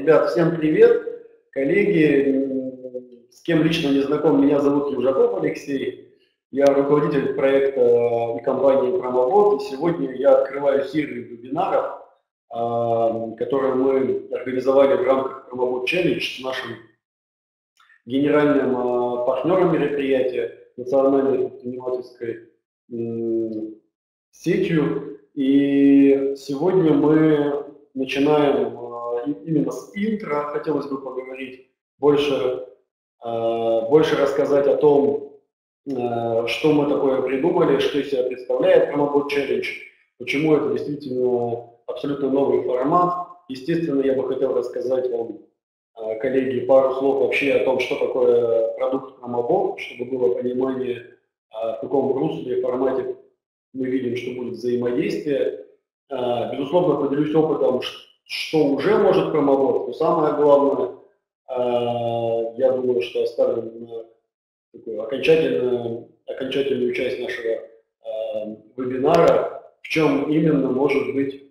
Ребят, всем привет, коллеги, с кем лично не знаком, меня зовут Южаков Алексей, я руководитель проекта и компании Промобот, и сегодня я открываю серию вебинаров, а, которые мы организовали в рамках Промобот Challenge с нашим генеральным а, партнером мероприятия, национальной предпринимательской сетью. И сегодня мы начинаем именно с интро. Хотелось бы поговорить больше, а, больше рассказать о том, а, что мы такое придумали, что из себя представляет Промобот Challenge, почему это действительно абсолютно новый формат. Естественно, я бы хотел рассказать вам, коллеги, пару слов вообще о том, что такое продукт Промобот, чтобы было понимание, в каком русле, формате мы видим, что будет взаимодействие. Безусловно, поделюсь опытом, что уже может промобот, но самое главное, а, я думаю, что оставим на такую окончательную, окончательную часть нашего а, вебинара, в чем именно может быть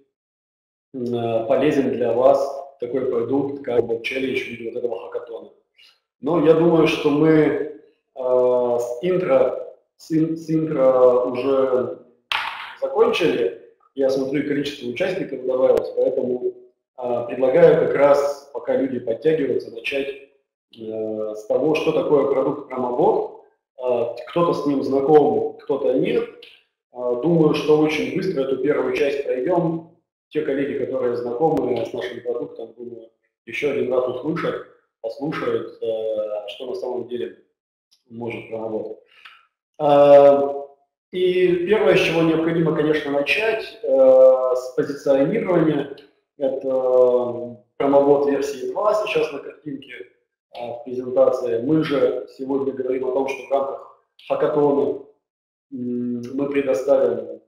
полезен для вас такой продукт, как бы челлендж в виде вот этого хакатона. Но я думаю, что мы с интро, с, с интро уже закончили. Я смотрю, количество участников добавилось, поэтому предлагаю как раз, пока люди подтягиваются, начать э, с того, что такое продукт Промобот. Э, кто-то с ним знаком, кто-то нет. Э, думаю, что очень быстро эту первую часть пройдем. Те коллеги, которые знакомы с нашим продуктом, думаю, еще один раз услышат, послушают, э, что на самом деле может проработать. И первое, с чего необходимо, конечно, начать, э, с позиционирования. Это промовод версии 2 сейчас на картинке э, в презентации. Мы же сегодня говорим о том, что в рамках хакатона мы предоставим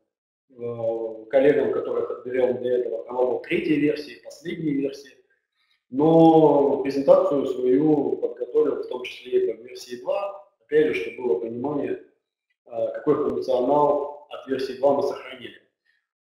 э, коллегам, которых отберем для этого, промовод третьей версии, последней версии. Но презентацию свою подготовил в том числе и по версии 2, опять же, чтобы было понимание, Э, какой функционал от версии 2 мы сохранили.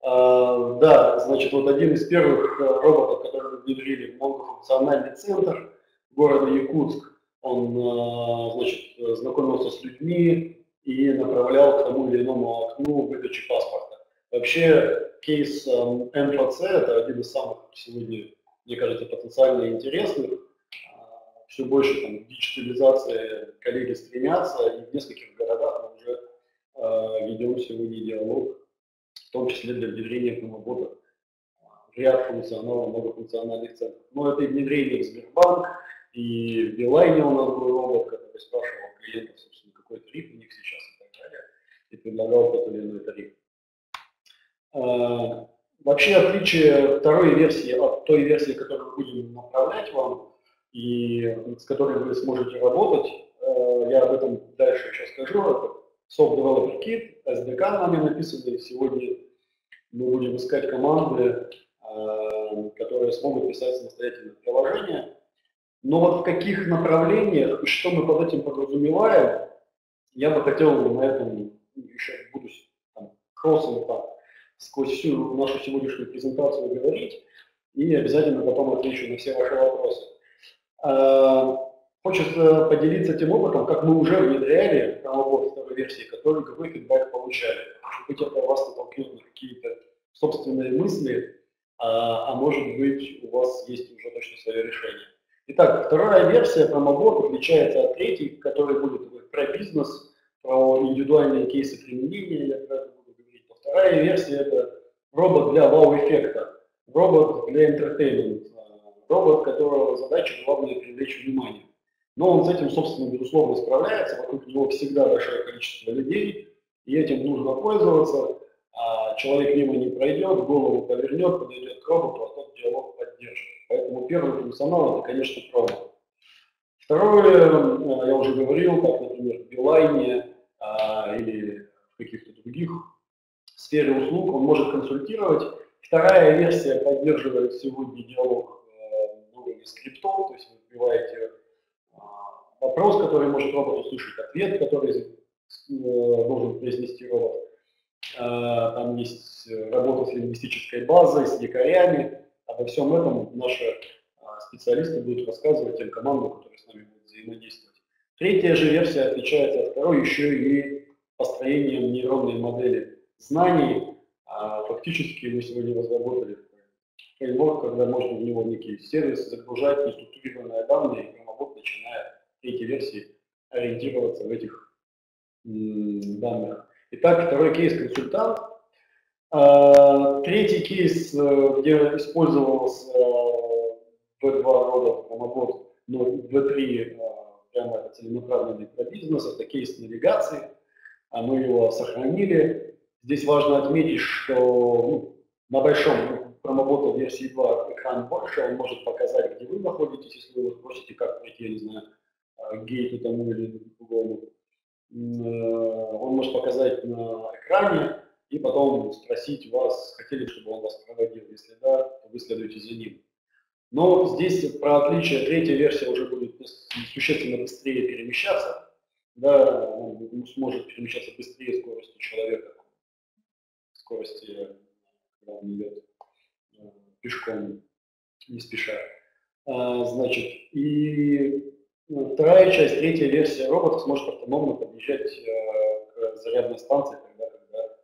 Э, да, значит, вот один из первых э, роботов, который внедрили в многофункциональный центр города Якутск, он, значит, знакомился с людьми и направлял к тому или иному окну выдачи паспорта. Вообще, кейс МФЦ – это один из самых сегодня, мне кажется, потенциально интересных. Все больше там, диджитализации коллеги стремятся, и в нескольких городах мы уже Э, ведем сегодня диалог, в том числе для внедрения промоботов в ряд функционалов, многофункциональных центров. Но это и внедрение в Сбербанк, и в Билайне у нас был робот, который спрашивал клиентов, собственно, какой тариф у них сейчас и так далее, и предлагал тот или иной тариф. Э, вообще отличие второй версии от той версии, которую мы будем направлять вам, и с которой вы сможете работать, э, я об этом дальше еще скажу, Soft Developer Kit, SDK нами написаны. Сегодня мы будем искать команды, а, которые смогут писать самостоятельное приложение. Но вот в каких направлениях и что мы под этим подразумеваем, я бы хотел на этом еще буду там, кроссом там, сквозь всю нашу сегодняшнюю презентацию говорить и обязательно потом отвечу на все ваши вопросы. А, Хочется поделиться тем опытом, как мы уже внедряли промобот второй версии, который какой фидбэк получали. Может быть, это вас натолкнет на какие-то собственные мысли, а, а может быть, у вас есть уже точно свое решение. Итак, вторая версия промобот отличается от третьей, которая будет про бизнес, про индивидуальные кейсы применения, я про это буду говорить. А вторая версия – это робот для вау-эффекта, робот для entertainment, робот, которого задача главная привлечь внимание. Но он с этим, собственно, безусловно справляется, вокруг него всегда большое количество людей, и этим нужно пользоваться. А человек мимо не пройдет, голову повернет, подойдет к роботу, а тот диалог поддержит. Поэтому первый функционал – это, конечно, робот. Второе, э, я уже говорил, как, например, в Билайне а, или в каких-то других сфере услуг, он может консультировать. Вторая версия поддерживает сегодня диалог э, новыми скриптом, то есть вы вбиваете вопрос, который может робот услышать, ответ, который э, должен произнести робот. Э, там есть работа с лингвистической базой, с якорями. Обо всем этом наша э, специалисты будут рассказывать тем командам, которые с нами будут взаимодействовать. Третья же версия отличается от второй еще и построением нейронной модели знаний. А фактически мы сегодня разработали фреймворк, когда можно в него некий сервис загружать неструктурированные данные, и прямо начиная третьей версии ориентироваться в этих данных. Итак, второй кейс консультант. А, третий кейс, э, где использовался V2 рода промобот, но V3 прямо это целенаправленный про бизнес, это кейс навигации. А мы его сохранили. Здесь важно отметить, что ну, на большом промобота версии 2 экран больше, он может показать, где вы находитесь, если вы спросите, как пройти, я не знаю, гейту тому или другому. Э, он может показать на экране и потом спросить вас, хотели, чтобы он вас проводил. Если да, то вы следуете за ним. Но здесь про отличие третья версия уже будет существенно быстрее перемещаться. Да, он сможет перемещаться быстрее скорости человека, скорости, когда он идет э, пешком, не спеша. А, значит, и ну, вторая часть, третья версия робота сможет автономно подъезжать э, к зарядной станции, когда, когда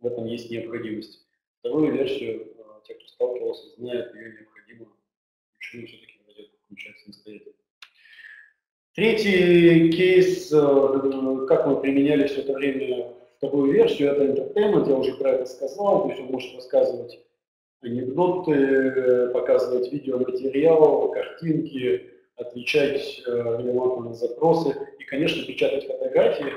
в этом есть необходимость. Вторую версию, э, те, кто сталкивался, знают, ее необходимо почему все-таки вроде включать самостоятельно. Третий кейс, э, как мы применяли все это время вторую версию, это entertainment, я уже про это сказал, то есть он может рассказывать анекдоты, показывать видеоматериал, картинки, отвечать э, релевантно на запросы и, конечно, печатать фотографии.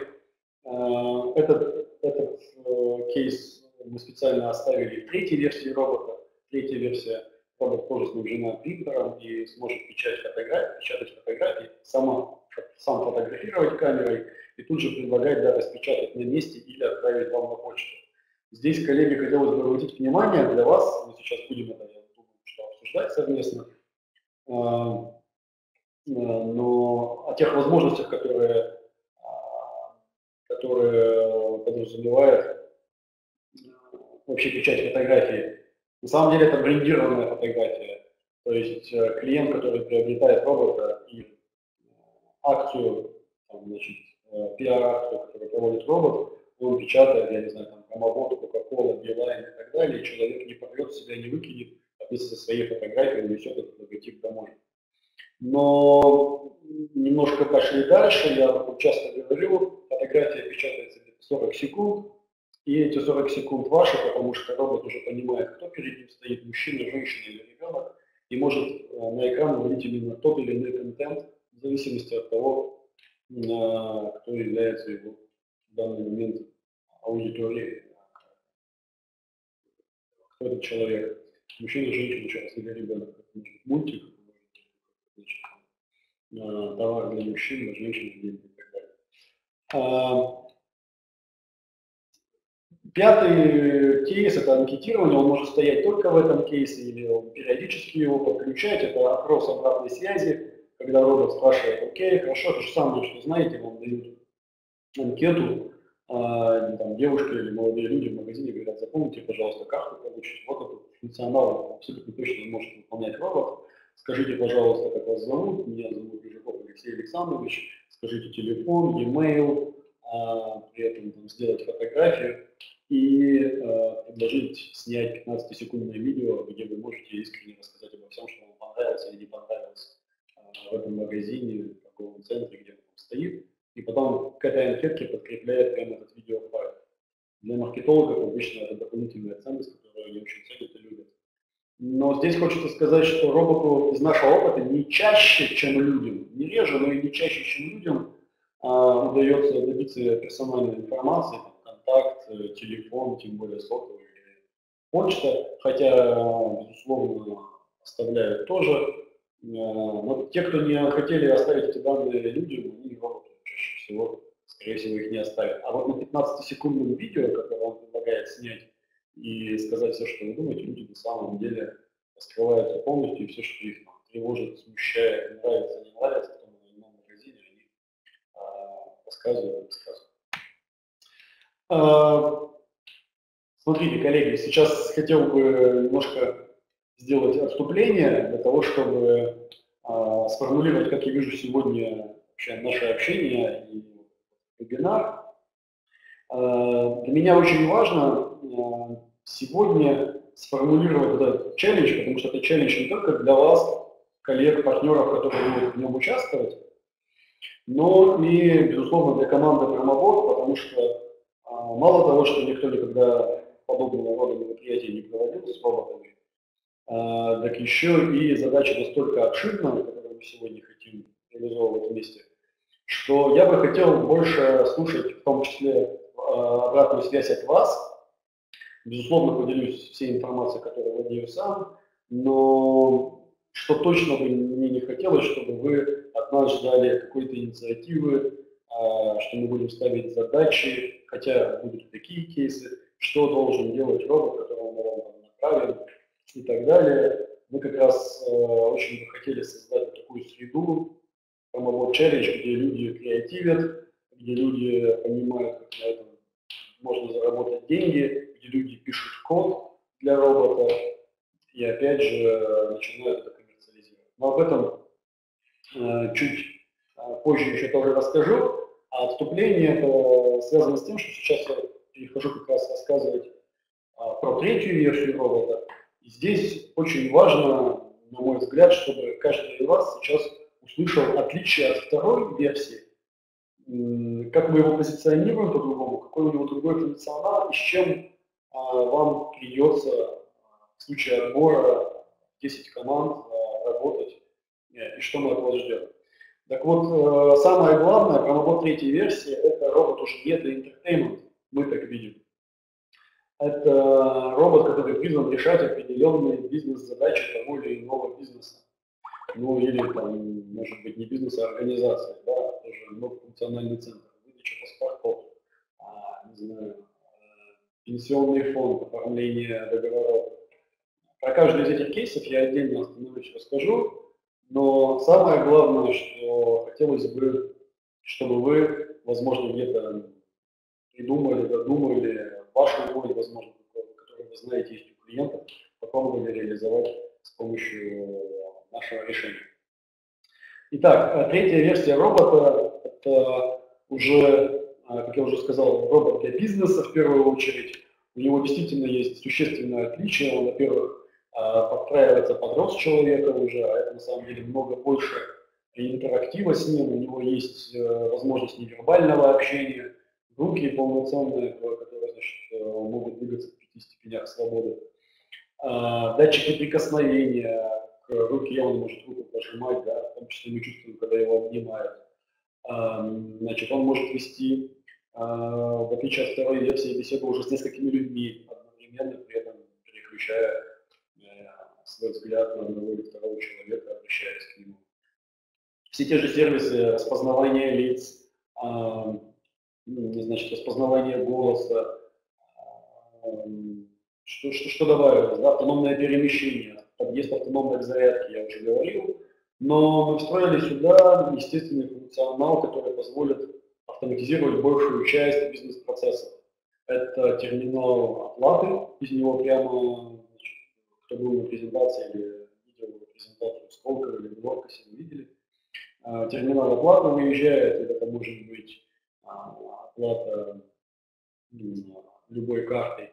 Э, этот, этот э, кейс мы специально оставили в третьей версии робота. Третья версия робот тоже снабжена принтером и сможет печатать фотографии, печатать фотографии, сама, сам фотографировать камерой и тут же предлагать да, распечатать на месте или отправить вам на почту. Здесь, коллеги, хотелось бы обратить внимание для вас, мы сейчас будем это, я думаю, что обсуждать совместно, но о тех возможностях, которые, а, которые подразумевает э, вообще печать фотографии. На самом деле это брендированная фотография. То есть э, клиент, который приобретает робота и акцию, значит, пиар-акцию, которую проводит робот, он печатает, я не знаю, там, промовод, Coca-Cola, Билайн и так далее, и человек не порвет себя, не выкинет, а со своей фотографией унесет этот логотип домой. Но немножко пошли дальше, я часто говорю, фотография печатается где-то 40 секунд, и эти 40 секунд ваши, потому что робот уже понимает, кто перед ним стоит, мужчина, женщина или ребенок, и может э, на экран выводить именно тот или иной контент, в зависимости от того, э, кто является его в данный момент аудиторией, кто этот человек. Мужчина, женщина, еще или ребенок. Мультик, товар для мужчин, для женщин для и так далее. А, пятый кейс – это анкетирование, он может стоять только в этом кейсе или периодически его подключать. Это опрос обратной связи, когда робот спрашивает, окей, хорошо, то же самое, что знаете, вам дают анкету, а, там, девушки или молодые люди в магазине говорят, запомните, пожалуйста, карту получить. Вот этот функционал абсолютно точно может выполнять робот. Скажите, пожалуйста, как вас зовут. Меня зовут Южаков Алексей Александрович. Скажите телефон, e-mail, а, при этом там, сделать фотографию и а, предложить снять 15-секундное видео, где вы можете искренне рассказать обо всем, что вам понравилось или не понравилось а, в этом магазине, в торговом центре, где он стоит. И потом к этой анкетке подкрепляет прямо этот видеофайл. Для маркетологов обычно это дополнительная ценность, которую они очень ценят и любят. Но здесь хочется сказать, что роботу из нашего опыта не чаще, чем людям, не реже, но и не чаще, чем людям а, удается добиться персональной информации, контакт, э, телефон, тем более сотовый почта, хотя, безусловно, оставляют тоже. Э, но те, кто не хотели оставить эти данные людям, они роботу чаще всего, скорее всего, их не оставят. А вот на 15-секундном видео, которое он предлагает снять, и сказать все, что вы думаете, люди на самом деле раскрываются полностью, и все, что их тревожит, смущает, нравится, не нравится в том или ином магазине, они а, рассказывают, рассказывают. А, смотрите, коллеги, сейчас хотел бы немножко сделать отступление для того, чтобы э, сформулировать, как я вижу сегодня вообще наше общение и вебинар. Для меня очень важно сегодня сформулировать этот челлендж, потому что это челлендж не только для вас, коллег, партнеров, которые будут в нем участвовать, но и, безусловно, для команды Промобот, потому что а, мало того, что никто никогда подобного рода мероприятий не проводил с роботами, а, так еще и задача настолько обширная, которую мы сегодня хотим реализовывать вместе, что я бы хотел больше слушать, в том числе а, обратную связь от вас. Безусловно, поделюсь всей информацией, которую владею сам, но что точно бы мне не хотелось, чтобы вы от нас ждали какой-то инициативы, а, что мы будем ставить задачи, хотя будут такие кейсы, что должен делать робот, которого мы вам направим и так далее. Мы как раз э, очень бы хотели создать такую среду, Promobot Challenge, где люди креативят, где люди понимают, как на этом можно заработать деньги, люди пишут код для робота и опять же начинают это коммерциализировать. Но об этом э, чуть э, позже еще тоже расскажу. А отступление это связано с тем, что сейчас я перехожу как раз рассказывать про третью версию робота. И здесь очень важно, на мой взгляд, чтобы каждый из вас сейчас услышал отличие от второй версии, как мы его позиционируем по-другому, какой у него другой функционал и с чем вам придется в случае отбора 10 команд а, работать и что мы от вас ждем. Так вот, э, самое главное, промобот третьей версии, это робот уже не для entertainment, мы так видим. Это робот, который призван решать определенные бизнес-задачи того или иного бизнеса. Ну или там, может быть, не бизнеса, а организации, да, тоже многофункциональный центр, выдача паспортов, а, не знаю, э, пенсионный фонд, оформление договоров. Про каждый из этих кейсов я отдельно остановлюсь, расскажу. Но самое главное, что хотелось бы, чтобы вы, возможно, где-то придумали, додумали вашу боль, возможно, которую вы знаете есть у клиентов, попробовали реализовать с помощью нашего решения. Итак, третья версия робота – это уже, как я уже сказал, робот для бизнеса в первую очередь. У него действительно есть существенное отличие. Он, во-первых, а, подстраивается под рост человека уже, а это на самом деле много больше интерактива с ним, у него есть э, возможность невербального общения, руки полноценные, которые значит, э, могут двигаться в пяти степенях свободы, а, датчики прикосновения, к руке он может руку пожимать, да, в том числе мы чувствуем, когда его обнимают. А, значит, он может вести, в отличие от второй версии, беседу уже с несколькими людьми одновременно, при этом переключая свой взгляд на одного или второго человека, обращаясь к нему. Все те же сервисы распознавания лиц, а, значит, распознавание голоса, а, что, что, что добавилось, да, автономное перемещение, подъезд автономной зарядки, я уже говорил, но мы встроили сюда естественный функционал, который позволит автоматизировать большую часть бизнес-процессов. Это терминал оплаты, из него прямо кто был на презентации или видел презентацию Сколково или Норкосе, вы видели. А, терминал оплаты выезжает, это может быть а, оплата любой картой.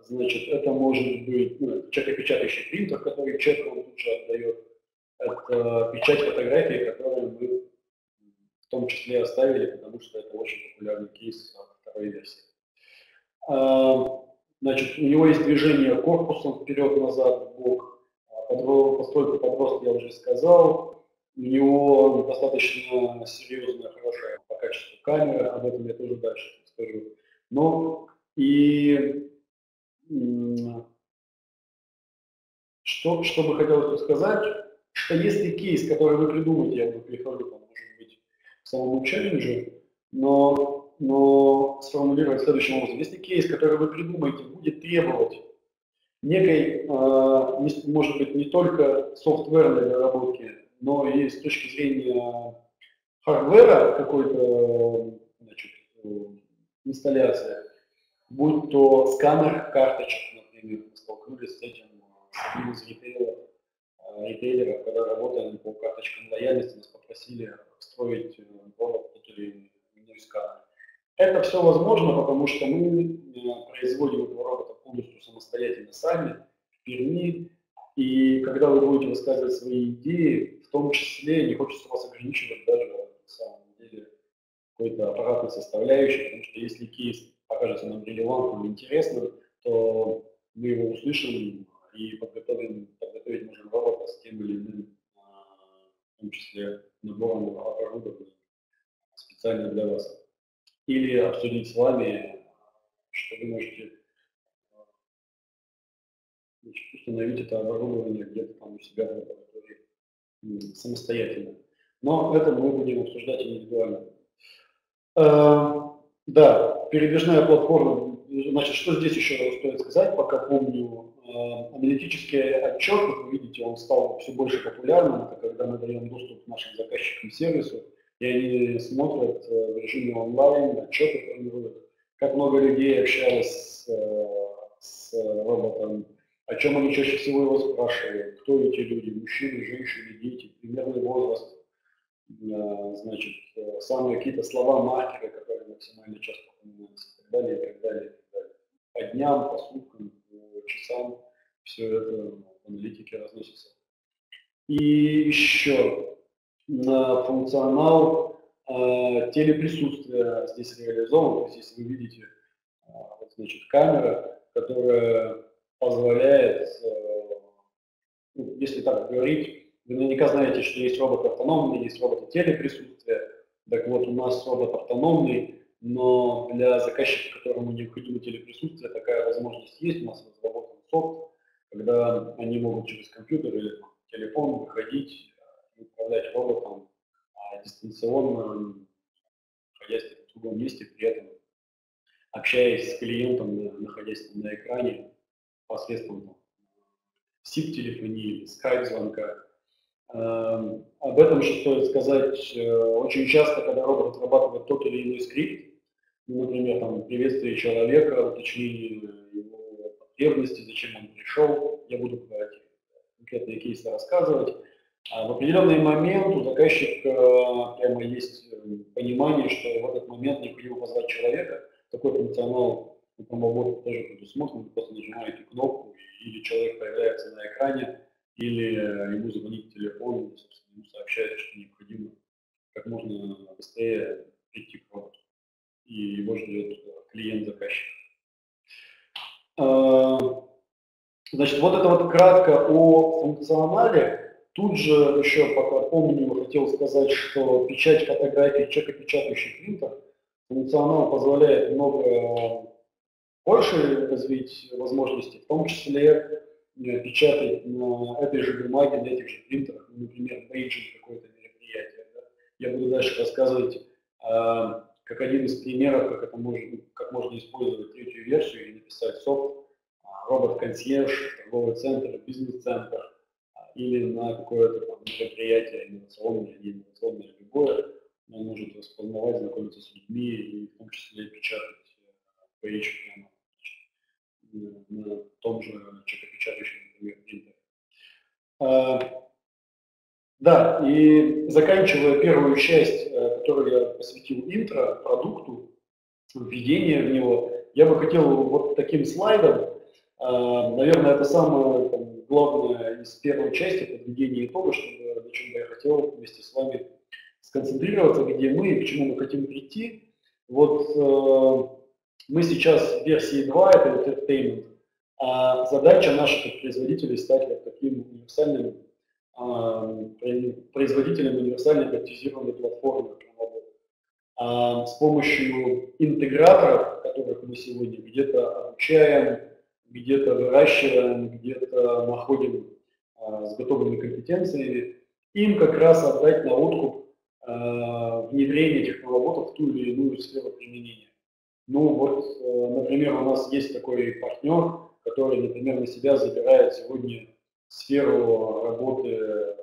Значит, это может быть ну, чекопечатающий принтер, который чек он тут же отдает. Это печать фотографии, которую мы в том числе оставили, потому что это очень популярный кейс второй версии. А, Значит, у него есть движение корпусом вперед-назад, бок. А поскольку подрост я уже сказал, у него достаточно серьезная, хорошая по качеству камера, об этом я тоже дальше скажу. Но и что, что бы хотелось сказать, что если кейс, который вы придумаете, я бы перехожу, там, может быть, к самому челленджу, но но сформулировать следующим образом. Если кейс, который вы придумаете, будет требовать некой, а, может быть, не только софтверной доработки, но и с точки зрения хардвера какой-то значит, инсталляции, будь то сканер карточек, например, мы столкнулись с этим с одним из ритейлеров, ритейлеров, когда работаем по карточкам лояльности, нас попросили строить тот или иной сканер. Это все возможно, потому что мы производим этого робота полностью самостоятельно сами, в Перми, и когда вы будете высказывать свои идеи, в том числе не хочется вас ограничивать даже на самом деле какой-то аппаратной составляющей, потому что если кейс покажется нам релевантным, интересным, то мы его услышим и подготовим, подготовить можем робота с тем или иным, а, в том числе набором оборудования специально для вас. Или обсудить с вами, что вы можете значит, установить это оборудование где-то там у себя в лаборатории самостоятельно. Но это мы будем обсуждать индивидуально. Э, да, передвижная платформа. Значит, что здесь еще стоит сказать, пока помню. Э, аналитический отчет, как вы видите, он стал все больше популярным. Это когда мы даем доступ к нашим заказчикам сервису, и они смотрят э, в режиме онлайн, отчеты формируют, как много людей общалось с, с роботом, о чем они чаще всего его спрашивают, кто эти люди, мужчины, женщины, дети, примерный возраст, э, значит, э, самые какие-то слова, маркеры, которые максимально часто упоминаются, и так далее, и так далее. По дням, по суткам, по часам все это в аналитике разносится. И еще на функционал э, телеприсутствия здесь реализован. То есть, если вы видите, э, значит, камера, которая позволяет, э, ну, если так говорить, вы наверняка знаете, что есть робот автономный, есть робот телеприсутствия. Так вот, у нас робот автономный, но для заказчика, которому необходимо телеприсутствие, такая возможность есть. У нас разработан софт, когда они могут через компьютер или телефон выходить и управлять роботом а дистанционно, находясь в другом месте, при этом общаясь с клиентом, находясь на экране, посредством SIP-телефонии или Skype-звонка. Эм, об этом еще стоит сказать. Э, очень часто, когда робот разрабатывает тот или иной скрипт, например, там, приветствие человека, уточнение потребностей, зачем он пришел, я буду про эти конкретные кейсы рассказывать. А в определенный момент у заказчика прямо есть э, понимание, что в этот момент необходимо позвать человека. Такой функционал на промоботе тоже предусмотрено, вы просто нажимаете кнопку, или человек появляется на экране, или э, ему звонит телефон, собственно, ему сообщает, что необходимо как можно быстрее прийти к роботу. И его ждет э, клиент-заказчик. А, значит, вот это вот кратко о функционале. Тут же еще, пока помню, хотел сказать, что печать фотографий чекопечатающий принтер функционал позволяет много больше развить возможности, в том числе э, печатать на этой же бумаге, на этих же принтерах, ну, например, бейджинг какое-то мероприятие. Да? Я буду дальше рассказывать, а, как один из примеров, как это можно, как можно использовать третью версию и написать софт, а, робот-консьерж, торговый центр, бизнес-центр а, или на какое-то там, мероприятие инновационное или инновационное любое, он может распознавать, знакомиться с людьми и в том числе печатать пейдж прямо на том же чекопечатающем, например, принтере. Да, и заканчивая первую часть, э, которую я посвятил интро, продукту, введение в него, я бы хотел вот таким слайдом, а, наверное, это самое там, главное из первой части, подведение итога, чтобы, на чем я хотел вместе с вами сконцентрироваться, где мы и к чему мы хотим прийти. Вот э, мы сейчас в версии 2, это entertainment, а задача как производителей стать вот таким универсальным производителем универсальной оптимизированной платформы а, с помощью интеграторов, которых мы сегодня где-то обучаем, где-то выращиваем, где-то находим а, с готовыми компетенциями, им как раз отдать на откуп а, внедрение технологов в ту или иную сферу применения. Ну вот, э, например, у нас есть такой партнер, который, например, на себя забирает сегодня сферу работы э,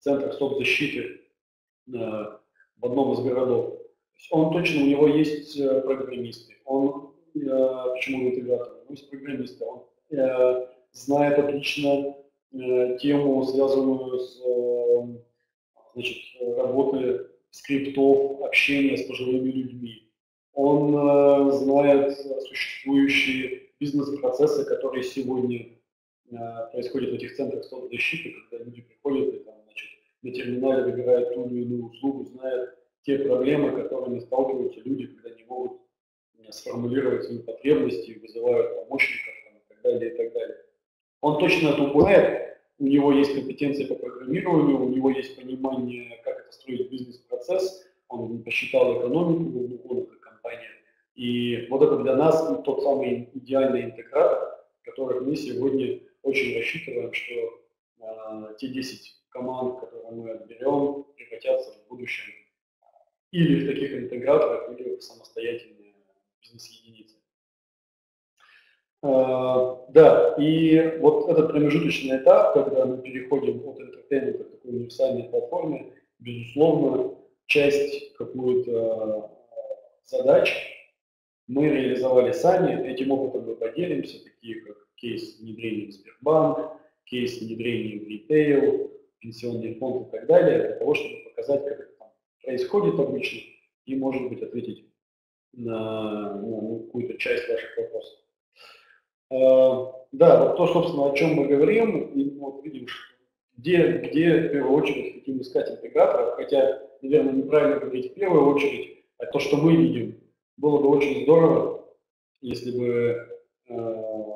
Центра соцзащиты э, в одном из городов. Он точно, у него есть программисты, он, почему интегратор, него есть программисты, он знает отлично э, тему, связанную с э, значит, работы скриптов, общения с пожилыми людьми. Он э, знает существующие бизнес-процессы, которые сегодня э, происходят в этих центрах соцзащиты, когда люди приходят и там, значит, на терминале выбирают ту или иную услугу, знает те проблемы, которыми сталкиваются люди, когда не могут э, сформулировать свои потребности, вызывают помощников там, и так далее, и так далее. Он точно это знает, у него есть компетенции по программированию, у него есть понимание, как это строить бизнес-процесс, он посчитал экономику года как компания. И вот это для нас тот самый идеальный интегратор, который мы сегодня очень рассчитываем, что э, те 10 команд, которые мы отберем, превратятся в будущем или в таких интеграторах, или в самостоятельные бизнес-единицы. Э, да, и вот этот промежуточный этап, когда мы переходим от entertainment к такой универсальной платформе, безусловно, часть какую-то задач мы реализовали сами, этим опытом мы поделимся, такие как кейс внедрения в Сбербанк, кейс внедрения в ритейл, пенсионный фонд и так далее, для того, чтобы показать, как это происходит обычно, и, может быть, ответить на, на ну, какую-то часть ваших вопросов. Uh, да, вот то, собственно, о чем мы говорим, и вот видим, где, где в первую очередь хотим искать интеграторов, хотя, наверное, неправильно говорить в первую очередь, а то, что мы видим, было бы очень здорово, если бы э,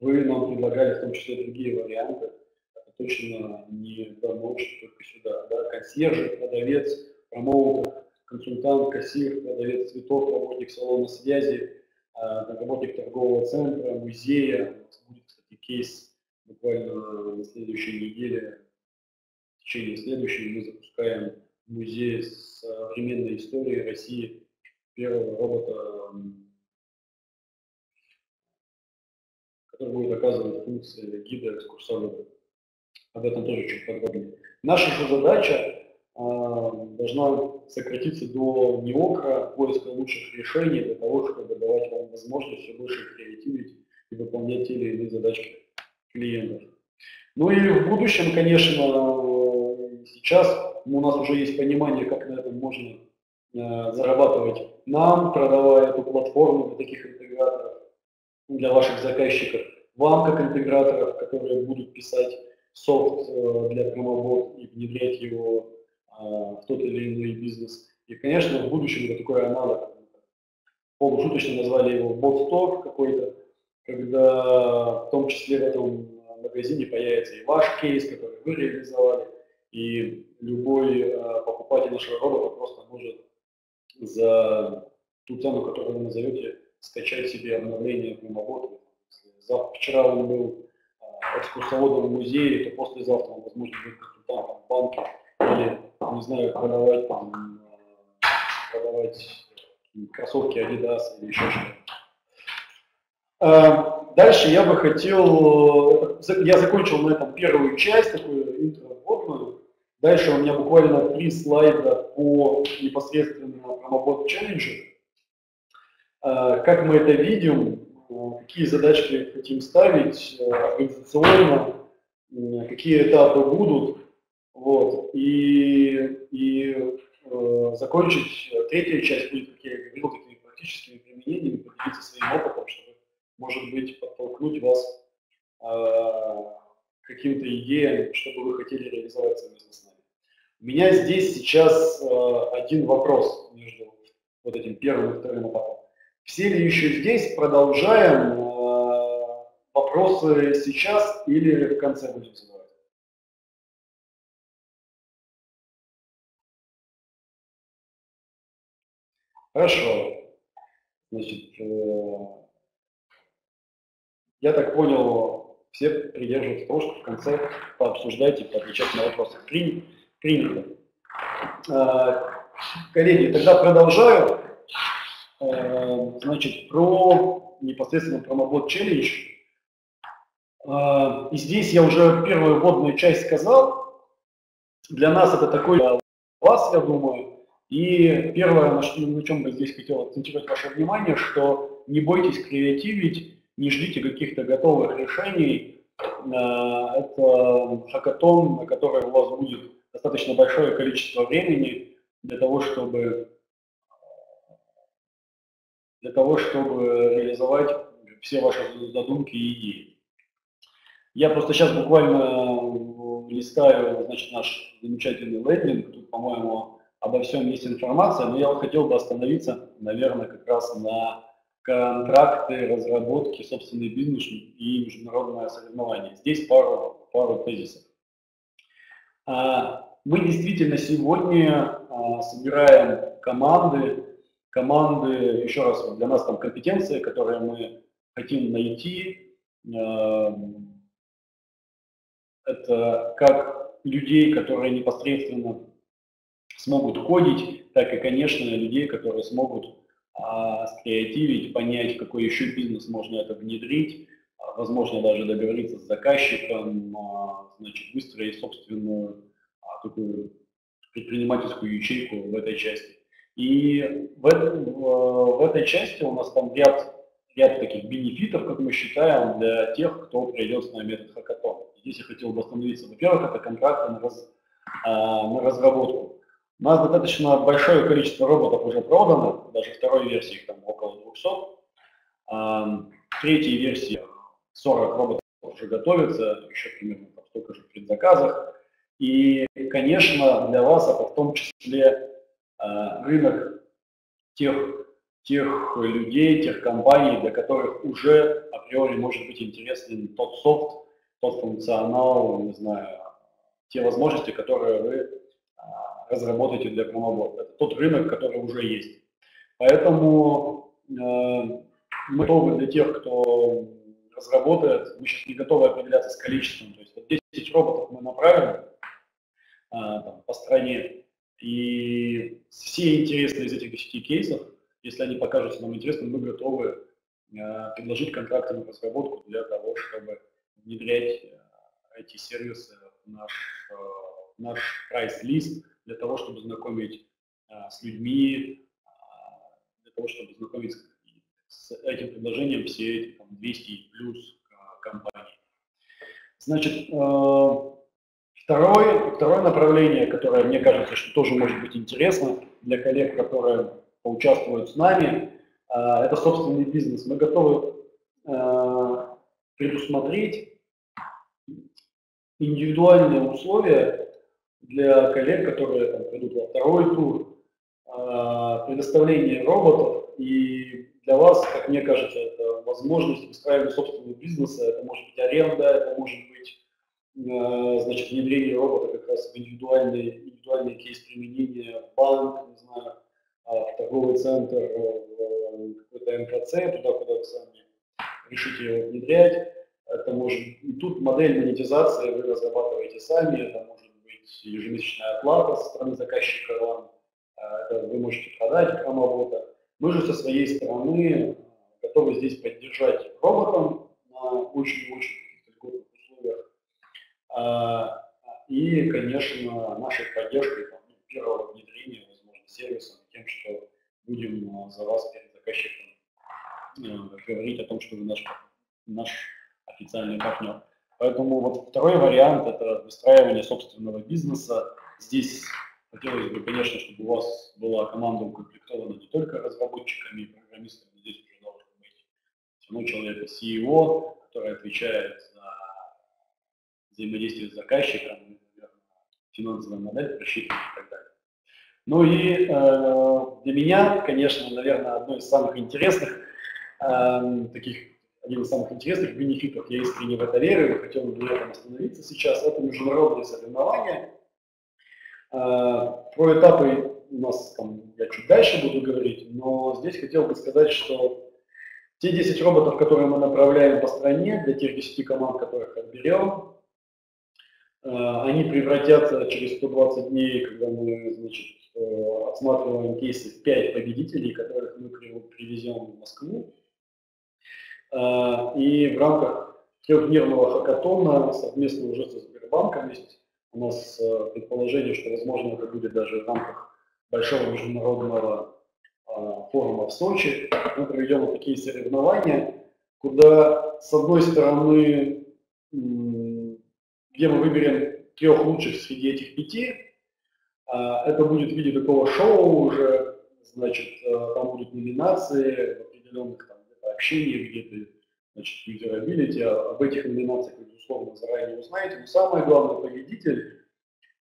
вы нам предлагали в том числе другие варианты, это точно не домочь только сюда. Да? Консьерж, продавец, промоутер, консультант, кассир, продавец цветов, работник салона связи, э, работник торгового центра, музея. Будет, кстати, кейс буквально на следующей неделе, в течение следующей мы запускаем музей современной истории России первого робота, который будет оказывать функции гида, экскурсовода. Об этом тоже чуть подробнее. Наша же задача а, должна сократиться до неокра, поиска лучших решений для того, чтобы давать вам возможность все больше креативить и выполнять те или иные задачки клиентов. Ну и в будущем, конечно, сейчас у нас уже есть понимание, как на этом можно Э, зарабатывать нам, продавая эту платформу для таких интеграторов, для ваших заказчиков, вам как интеграторов, которые будут писать софт э, для промобот и внедрять его э, в тот или иной бизнес. И, конечно, в будущем это такой аналог, полушуточно назвали его бот-стор какой-то, когда в том числе в этом магазине появится и ваш кейс, который вы реализовали, и любой покупатель нашего робота просто может за ту цену, которую вы назовете, скачать себе обновление пневмобота. Вчера он был а, экскурсоводом в музее, то послезавтра он, возможно, будет консультантом в банке или, не знаю, продавать, там, а, продавать кроссовки Adidas или еще что-то. А, дальше я бы хотел, я закончил на этом первую часть, такую интро Дальше у меня буквально три слайда по непосредственно промобот челленджу. А, как мы это видим, а, какие задачки хотим ставить а, организационно, какие этапы будут. Вот. И, и э, закончить третья часть будет, как я говорил, такими практическими применениями, поделиться своим опытом, чтобы, может быть, подтолкнуть вас э, каким-то идеям, чтобы вы хотели реализовать совместно с нами. У меня здесь сейчас э, один вопрос между вот этим первым и вторым этапом. Все ли еще здесь? Продолжаем э, вопросы сейчас или в конце будем задавать? Хорошо. Значит, э, я так понял, все придерживаются того, что в конце пообсуждайте, поотвечать на вопросы. Принято. А, коллеги, тогда продолжаю. А, значит, про непосредственно промобот челлендж. А, и здесь я уже первую вводную часть сказал. Для нас это такой вас, я думаю. И первое, на, на чем бы здесь хотел акцентировать ваше внимание, что не бойтесь креативить, не ждите каких-то готовых решений. Это хакатон, на который у вас будет достаточно большое количество времени для того, чтобы для того, чтобы реализовать все ваши задумки и идеи. Я просто сейчас буквально листаю значит, наш замечательный лендинг. Тут, по-моему, обо всем есть информация, но я хотел бы остановиться, наверное, как раз на контракты, разработки, собственный бизнес и международное соревнование. Здесь пару, пару тезисов. А, мы действительно сегодня а, собираем команды, команды, еще раз, для нас там компетенции, которые мы хотим найти. А, это как людей, которые непосредственно смогут кодить, так и, конечно, людей, которые смогут а, скреативить, понять, какой еще бизнес можно это внедрить, а, возможно, даже договориться с заказчиком, а, значит, выстроить собственную такую предпринимательскую ячейку в этой части. И в, в, в этой части у нас там ряд, ряд таких бенефитов, как мы считаем, для тех, кто придет с нами этот хакатон. Здесь я хотел бы остановиться. Во-первых, это контракты на, раз, на разработку. У нас достаточно большое количество роботов уже продано, даже второй версии их там около 200. Третьей версии 40 роботов уже готовится, еще примерно столько же в предзаказах. И, конечно, для вас это в том числе а, рынок тех, тех людей, тех компаний, для которых уже априори может быть интересен тот софт, тот функционал, не знаю, те возможности, которые вы разработаете для промобот. Это тот рынок, который уже есть. Поэтому э, мы готовы для тех, кто разработает, мы сейчас не готовы определяться с количеством. То есть вот 10 роботов мы направим э, там, по стране, и все интересные из этих 10 кейсов, если они покажутся нам интересными, мы готовы э, предложить контракты на разработку для того, чтобы внедрять э, эти сервисы в наш, э, наш прайс-лист, для того, чтобы знакомить а, с людьми, для того, чтобы знакомить с этим предложением все эти там, 200 плюс компаний. Значит, второе, второе направление, которое мне кажется, что тоже может быть интересно для коллег, которые поучаствуют с нами, это собственный бизнес. Мы готовы предусмотреть индивидуальные условия для коллег, которые там, придут во второй тур, а, предоставление роботов. И для вас, как мне кажется, это возможность выстраивания собственного бизнеса, это может быть аренда, это может быть а, значит, внедрение робота как раз в индивидуальный, индивидуальный кейс применения в банк, не знаю, а, в торговый центр, в какой-то МКЦ, туда, куда вы сами решите его внедрять. Это может, и тут модель монетизации вы разрабатываете сами, это может ежемесячная оплата со стороны заказчика вам, а, это вы можете продать промобота. Мы же со своей стороны готовы здесь поддержать роботом на очень-очень льготных условиях. А, и, конечно, нашей поддержкой там, ну, первого внедрения, возможно, сервиса, тем, что будем а, за вас перед заказчиком говорить о том, что вы наш, наш официальный партнер. Поэтому вот второй вариант – это выстраивание собственного бизнеса. Здесь хотелось бы, конечно, чтобы у вас была команда укомплектована не только разработчиками и программистами, здесь уже должен быть все равно человек CEO, который отвечает за взаимодействие с заказчиком, финансовая модель просчитывать и так далее. Ну и э, для меня, конечно, наверное, одно из самых интересных э, таких один из самых интересных бенефитов, я искренне в это верю, хотел бы на этом остановиться сейчас, это международные соревнования. А, про этапы у нас там, я чуть дальше буду говорить, но здесь хотел бы сказать, что те 10 роботов, которые мы направляем по стране, для тех 10 команд, которых отберем, они превратятся через 120 дней, когда мы значит, э, отсматриваем кейсы в 5 победителей, которых мы привезем в Москву. А, и в рамках трехдневного хакатона совместно уже со Сбербанком есть у нас предположение, что, возможно, это будет даже в рамках большого международного форума в Сочи. Мы проведем такие соревнования. куда с одной стороны, где мы выберем трех лучших среди этих пяти, а, это будет в виде такого шоу уже, значит, э, там будут номинации в определенных там, где-то где-то, значит, userability. Об этих номинациях, безусловно, заранее узнаете. Но самое главное, победитель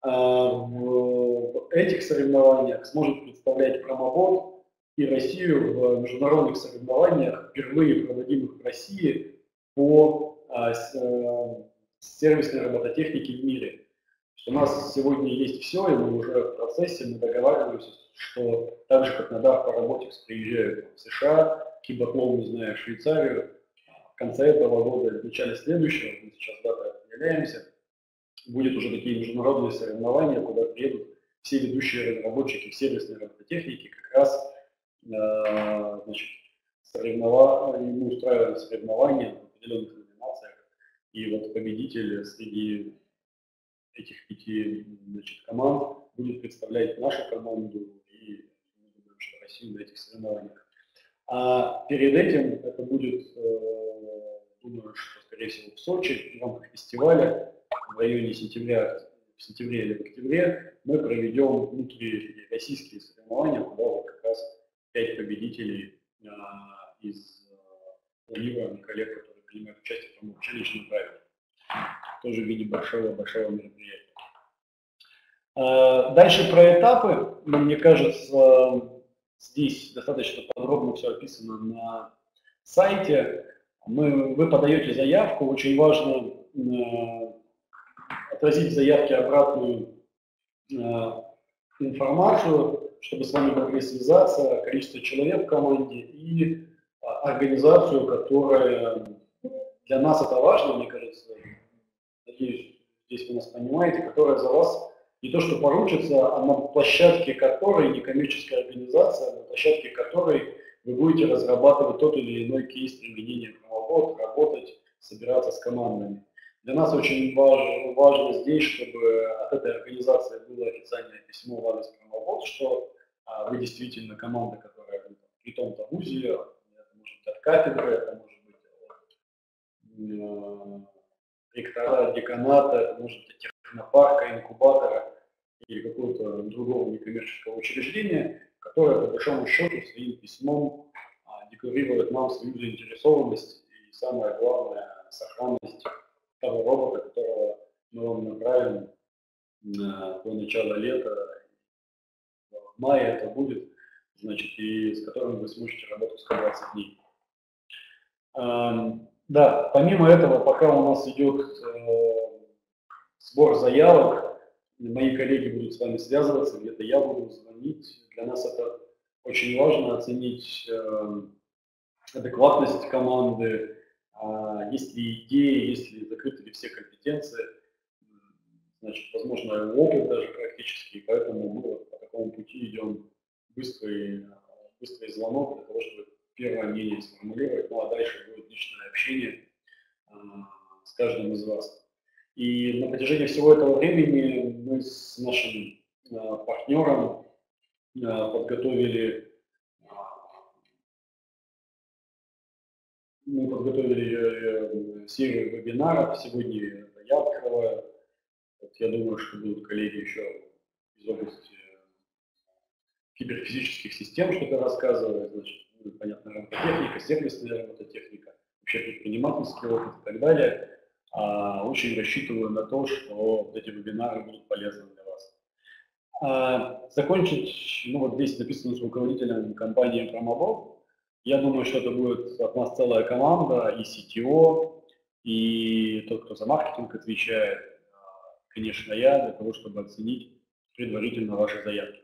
а, в этих соревнованиях сможет представлять Promobot и Россию в международных соревнованиях, впервые проводимых в России по а, э, сервисной робототехнике в мире. У нас сегодня есть все, и мы уже в процессе, мы договариваемся, что так же, как на Dark Robotics приезжают в США, Кибатлон, не знаю, Швейцарию, в конце этого года, в начале следующего, мы сейчас дата определяемся, будет уже такие международные соревнования, куда приедут все ведущие разработчики в сервисной робототехнике, как раз э, значит, соревнова... мы устраиваем соревнования в определенных и вот победитель среди этих пяти значит, команд будет представлять нашу команду и мы думаем, что Россию на этих соревнованиях. А перед этим это будет, э, думаю, что скорее всего в Сочи в рамках фестиваля в районе сентября, в сентябре или в октябре мы проведем внутрироссийские соревнования, куда вот как раз пять победителей а, из э, Лива, коллег, которые принимают участие в том челлендж направили тоже в виде большого-большого мероприятия. А, дальше про этапы. Мне кажется, здесь достаточно подробно все описано на сайте. Мы, вы подаете заявку, очень важно э, отразить в заявке обратную э, информацию, чтобы с вами могли связаться, количество человек в команде и э, организацию, которая для нас это важно, мне кажется, надеюсь, здесь вы нас понимаете, которая за вас не то что поручится, а на площадке которой некоммерческая организация, на площадке которой вы будете разрабатывать тот или иной кейс применения промобот, работать, собираться с командами. Для нас очень важно, важно здесь, чтобы от этой организации было официальное письмо в адрес промобот, что а, вы действительно команда, которая при том-то вузе, это может быть от кафедры, это может ректора, деканата, может быть технопарка, инкубатора или какого-то другого некоммерческого учреждения, которое по большому счету своим письмом а, декларирует нам свою заинтересованность и самое главное сохранность того робота, которого мы вам направим до начала лета. В мае это будет, значит, и с которым вы сможете работать 120 дней. Да, помимо этого, пока у нас идет э, сбор заявок, мои коллеги будут с вами связываться, где-то я буду звонить. Для нас это очень важно оценить э, адекватность команды, э, есть ли идеи, есть ли закрыты ли все компетенции, значит, возможно, опыт даже практически, поэтому мы по такому пути идем быстрый, быстрый звонок для того, чтобы первое мнение сформулировать, ну а дальше будет личное общение э, с каждым из вас. И на протяжении всего этого времени мы с нашим э, партнером э, подготовили мы подготовили серию вебинаров. Сегодня я открываю. Я думаю, что будут коллеги еще из области киберфизических систем что-то рассказывать. Значит, понятно, робототехника, сервисная робототехника, вообще предпринимательский опыт и так далее. А, очень рассчитываю на то, что эти вебинары будут полезны для вас. А, закончить, ну вот здесь написано с руководителем компании Promobot. Я думаю, что это будет от нас целая команда, и CTO, и тот, кто за маркетинг отвечает, а, конечно, я, для того, чтобы оценить предварительно ваши заявки.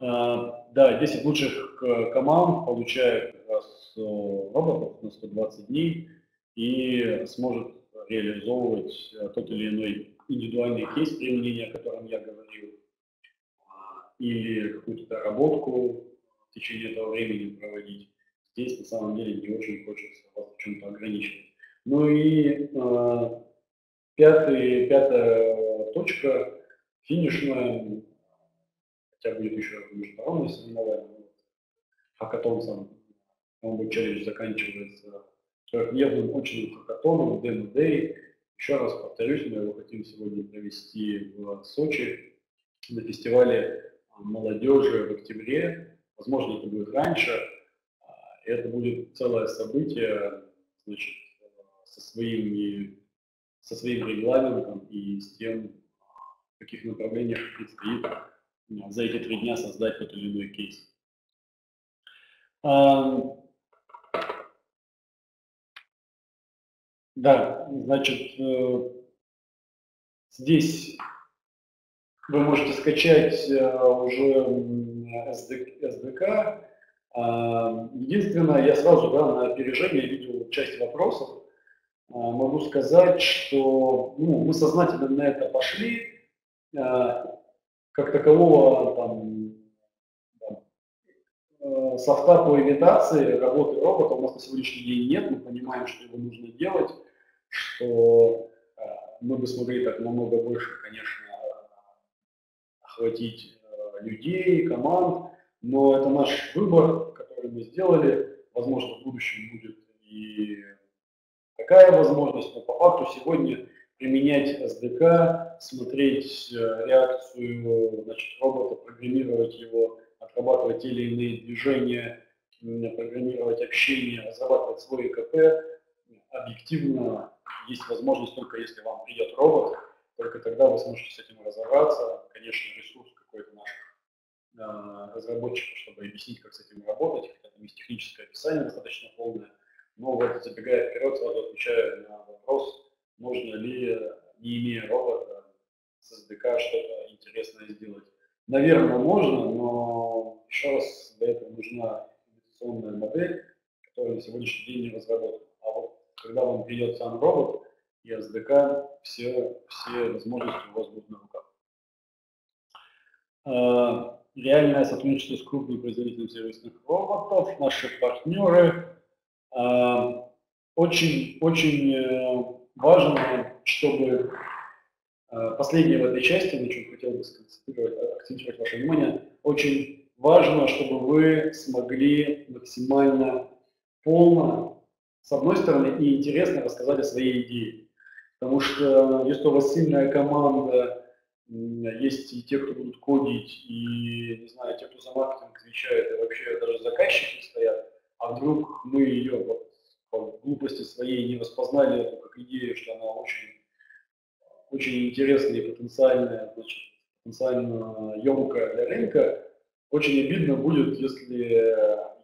А, да, 10 лучших э, команд получает как раз э, роботов на 120 дней и сможет реализовывать э, тот или иной индивидуальный кейс применения, о котором я говорил, а, или какую-то доработку в течение этого времени проводить. Здесь на самом деле не очень хочется вас чем-то ограничивать. Ну и э, пятый, пятая точка, финишная, хотя будет еще международное соревнование, хакатон сам Pramobot Challenge заканчивается трехдневным очным хакатоном Demo Day. Еще раз повторюсь, мы его хотим сегодня провести в Сочи на фестивале молодежи в октябре. Возможно, это будет раньше. И это будет целое событие значит, со, своими, со своим регламентом и с тем, в каких направлениях предстоит за эти три дня создать тот или иной кейс. Да, значит, э, здесь вы можете скачать э, уже SDK. А, единственное, я сразу да, на опережение видел часть вопросов. А, могу сказать, что ну, мы сознательно на это пошли. Как такового там, э, софта по имитации работы робота у нас на сегодняшний день нет. Мы понимаем, что его нужно делать что э, мы бы смогли так намного больше, конечно, охватить э, людей, команд, но это наш выбор, который мы сделали. Возможно, в будущем будет и такая возможность, но по факту сегодня применять SDK, смотреть э, реакцию значит, робота, программировать его, отрабатывать те или иные движения, программировать общение, разрабатывать свой КП, объективно есть возможность только если вам придет робот, только тогда вы сможете с этим разобраться. Конечно, ресурс какой-то наших э, разработчиков, чтобы объяснить, как с этим работать, хотя там есть техническое описание достаточно полное. Но вот забегая вперед, сразу отвечаю на вопрос, можно ли, не имея робота, с SDK что-то интересное сделать. Наверное, можно, но еще раз для этого нужна инвестиционная модель, которая на сегодняшний день не разработана. А вот когда вам придет сам робот и SDK, все, все возможности у вас будут на руках. А, реальное сотрудничество с крупным производителем сервисных роботов, наши партнеры. А, очень, очень э, важно, чтобы а, последнее в этой части, на чем хотел бы сконцентрировать, акцентировать ваше внимание, очень важно, чтобы вы смогли максимально полно с одной стороны, и интересно рассказать о своей идее. Потому что если у вас сильная команда, есть и те, кто будут кодить, и, не знаю, те, кто за маркетинг отвечает, и вообще даже заказчики стоят, а вдруг мы ее по глупости своей не распознали эту как идею, что она очень, очень интересная и потенциальная, значит, потенциально емкая для рынка, очень обидно будет, если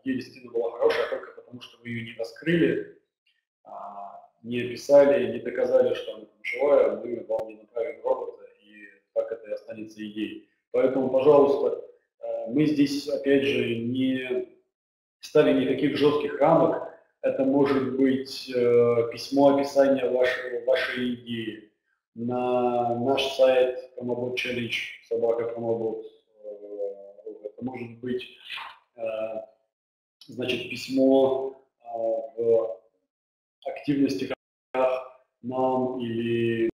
идея действительно была хорошая, только потому что вы ее не раскрыли, а, не описали, не доказали, что она живая, мы вам не направим робота, и так это и останется идеей. Поэтому, пожалуйста, э, мы здесь, опять же, не ставим никаких жестких рамок. Это может быть э, письмо описания вашей, вашей идеи на наш сайт Pромобот Challenge, собака Pромобот. Э, это может быть значит, письмо в активностях нам или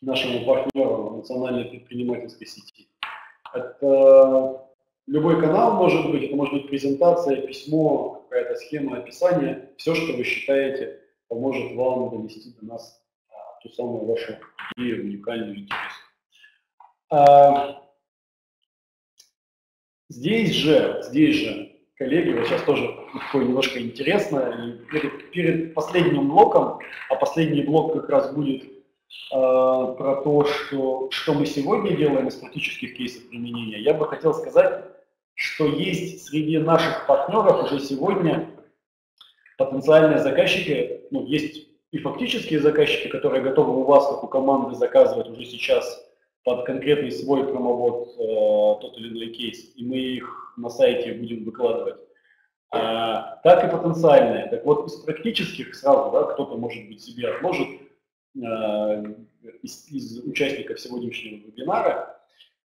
нашему партнеру национальной предпринимательской сети. Это любой канал может быть, это может быть презентация, письмо, схема, описание, все, что вы считаете, поможет вам донести до нас а, ту самую вашу идею, уникальную, интересную. А, здесь же, здесь же коллеги, вот сейчас тоже такое немножко интересно. И перед, перед последним блоком, а последний блок как раз будет э, про то, что, что мы сегодня делаем из практических кейсов применения, я бы хотел сказать, что есть среди наших партнеров уже сегодня потенциальные заказчики, ну, есть и фактические заказчики, которые готовы у вас, как у команды, заказывать уже сейчас под конкретный свой промовод э, тот или иной кейс, и мы их на сайте будем выкладывать, а, так и потенциальные. Так вот, из практических сразу, да, кто-то, может быть, себе отложит э, из, из участников сегодняшнего вебинара,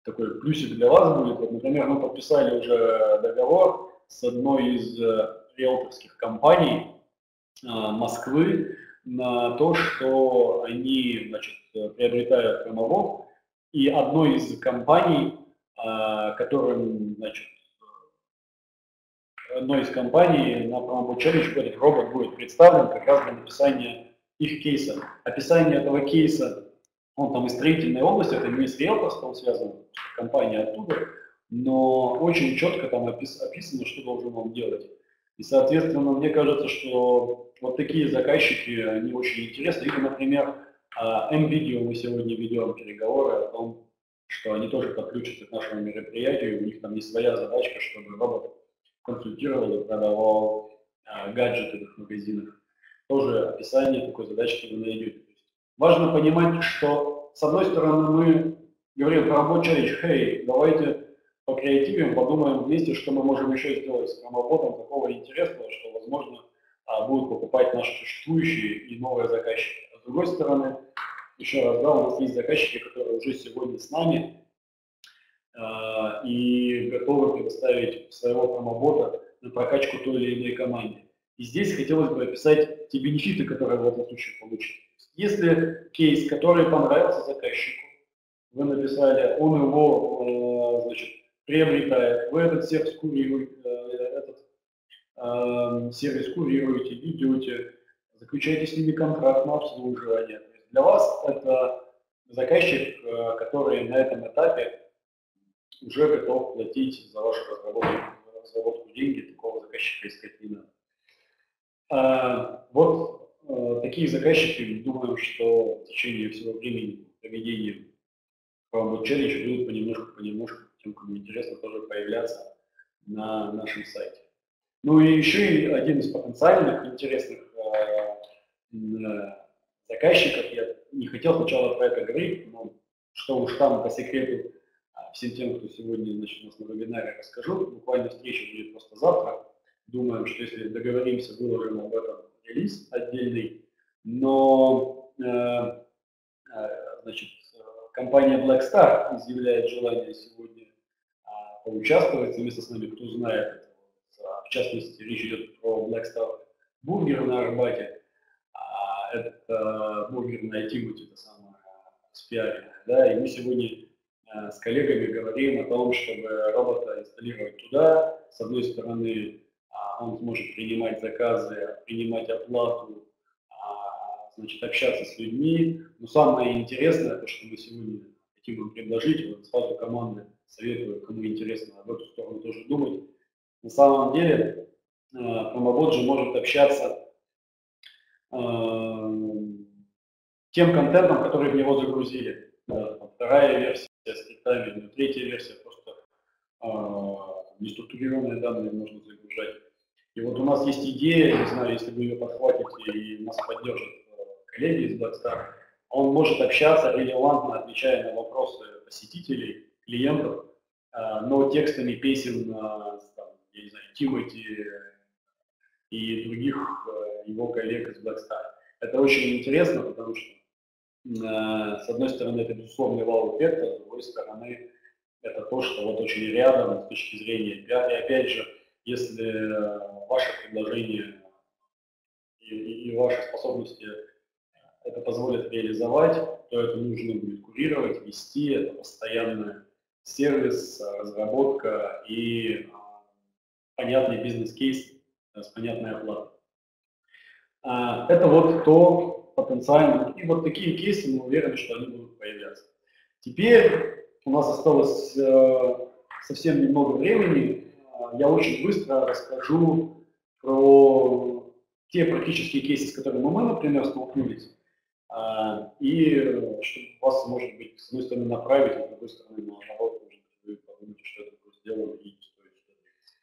такой плюсик для вас будет. Вот, например, мы подписали уже договор с одной из э, риэлторских компаний э, Москвы на то, что они значит, приобретают промовод и одной из компаний, а, которым значит, одной из компаний на Promo Challenge этот робот будет представлен как раз для написания их кейса. Описание этого кейса, он там из строительной области, это не с риэлторством связано, компания оттуда, но очень четко там описано, что должен он делать. И, соответственно, мне кажется, что вот такие заказчики, они очень интересны. Или, например, MVideo мы сегодня ведем переговоры о том, что они тоже подключатся к нашему мероприятию, у них там есть своя задачка, чтобы робот консультировал и продавал а, гаджеты в их магазинах. Тоже описание такой задачки вы найдете. Важно понимать, что с одной стороны мы говорим про рабочий речь, хей, давайте покреативим, подумаем вместе, что мы можем еще сделать с промоботом такого интересного, что, возможно, а, будут покупать наши существующие и новые заказчики. А с другой стороны, еще раз, да, у нас есть заказчики, которые уже сегодня с нами э, и готовы предоставить своего промобота на прокачку той или иной команде. И здесь хотелось бы описать те бенефиты, которые в этом случае получите. Если кейс, который понравился заказчику, вы написали, он его, э, значит, приобретает, вы этот сервис курируете, э, этот э, сервис курируете, ведете, заключаете с ними контракт на обслуживание. Для вас это заказчик, э, который на этом этапе уже готов платить за вашу разработку, разработку деньги, такого заказчика искать не надо. А, вот а, такие заказчики, думаю, что в течение всего времени проведения Chromebook Challenge будут понемножку, понемножку, тем, интересно, тоже появляться на нашем сайте. Ну и еще и один из потенциальных интересных э, заказчиков, я не хотел сначала про это говорить, но что уж там по секрету всем тем, кто сегодня значит, у нас на вебинаре расскажу, буквально встреча будет просто завтра, Думаем, что если договоримся, выложим об этом релиз отдельный. Но э, э, значит, компания Black Star изъявляет желание сегодня а, поучаствовать вместе с нами, кто знает. В частности, речь идет про Black Star бургер на Арбате. А, это бургерная Тимати, это самое спиаренная. Да? И мы сегодня э, с коллегами говорим о том, чтобы робота инсталлировать туда. С одной стороны, он сможет принимать заказы, принимать оплату, а, значит, общаться с людьми. Но самое интересное, то, что мы сегодня хотим вам предложить, вот сразу команды советую, кому интересно в эту сторону тоже думать. На самом деле а, промобот же может общаться а, тем контентом, который в него загрузили. Вторая версия с скриптами, третья версия просто неструктурированные данные можно загружать. И вот у нас есть идея, не знаю, если вы ее подхватите и нас поддержат э, коллеги из Blackstar, он может общаться релевантно, отвечая на вопросы посетителей, клиентов, э, но текстами песен, э, там, я не знаю, Тимати и других его коллег из Blackstar. Это очень интересно, потому что, с одной стороны, это безусловный вау-эффект, а с другой стороны, это то, что вот очень рядом с точки зрения, и опять же, если э, ваше предложение и, и ваши способности это позволят реализовать, то это нужно будет курировать, вести, это постоянный сервис, разработка и а, понятный бизнес-кейс с понятной оплатой. А, это вот то потенциально. И вот такие кейсы, мы уверены, что они будут появляться. Теперь у нас осталось э, совсем немного времени я очень быстро расскажу про те практические кейсы, с которыми мы, например, столкнулись, а, и чтобы вас, может быть, с одной стороны направить, а с другой стороны, наоборот, может вы подумаете, что это просто сделано и не стоит двигаться.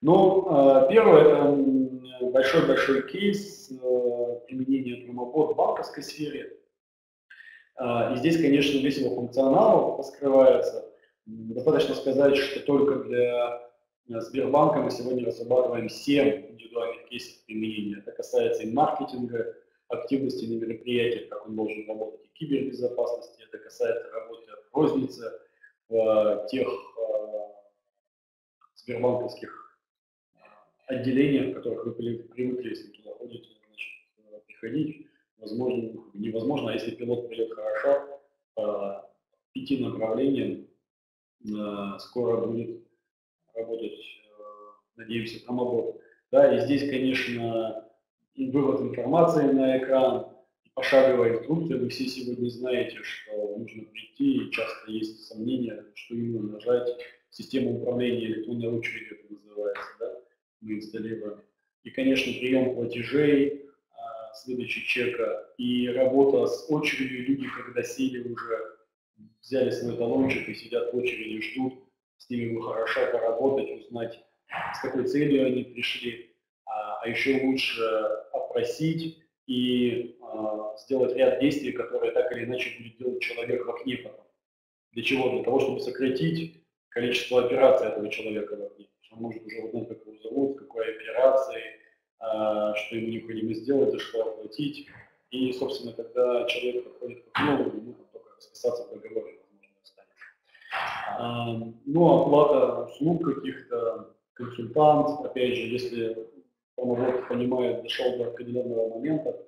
Ну, а, первое, это большой-большой кейс э, применения промобот в банковской сфере. А, и здесь, конечно, весь его функционал раскрывается. Достаточно сказать, что только для Сбербанка мы сегодня разрабатываем 7 индивидуальных кейсов применения. Это касается и маркетинга, активности на мероприятиях, как он должен работать, и кибербезопасности. Это касается работы в рознице, в тех э, сбербанковских отделениях, в которых вы привыкли, если туда ходите, значит, приходить. Возможно, невозможно, а если пилот придет хорошо, по пяти направлениям э, скоро будет работать э, надеемся, промобот. Да, и здесь, конечно, вывод информации на экран, пошаговая инструкция. Вы все сегодня знаете, что нужно прийти, и часто есть сомнения, что именно нажать. Система управления электронной очередью это называется, да, мы инсталируем. И, конечно, прием платежей, а, с выдачей чека и работа с очередью. Люди, когда сели уже, взяли свой талончик и сидят в очереди, ждут, с ними бы хорошо поработать, узнать, с какой целью они пришли, а, а еще лучше опросить и э, сделать ряд действий, которые так или иначе будет делать человек в окне потом. Для чего? Для того, чтобы сократить количество операций этого человека в окне. Он может уже узнать, как его зовут, какой операции, э, что ему необходимо сделать, за что оплатить. И, собственно, когда человек подходит к окну, ему только расписаться в договоре. Ну, оплата услуг каких-то, консультант, опять же, если помогает, понимает, дошел до определенного момента,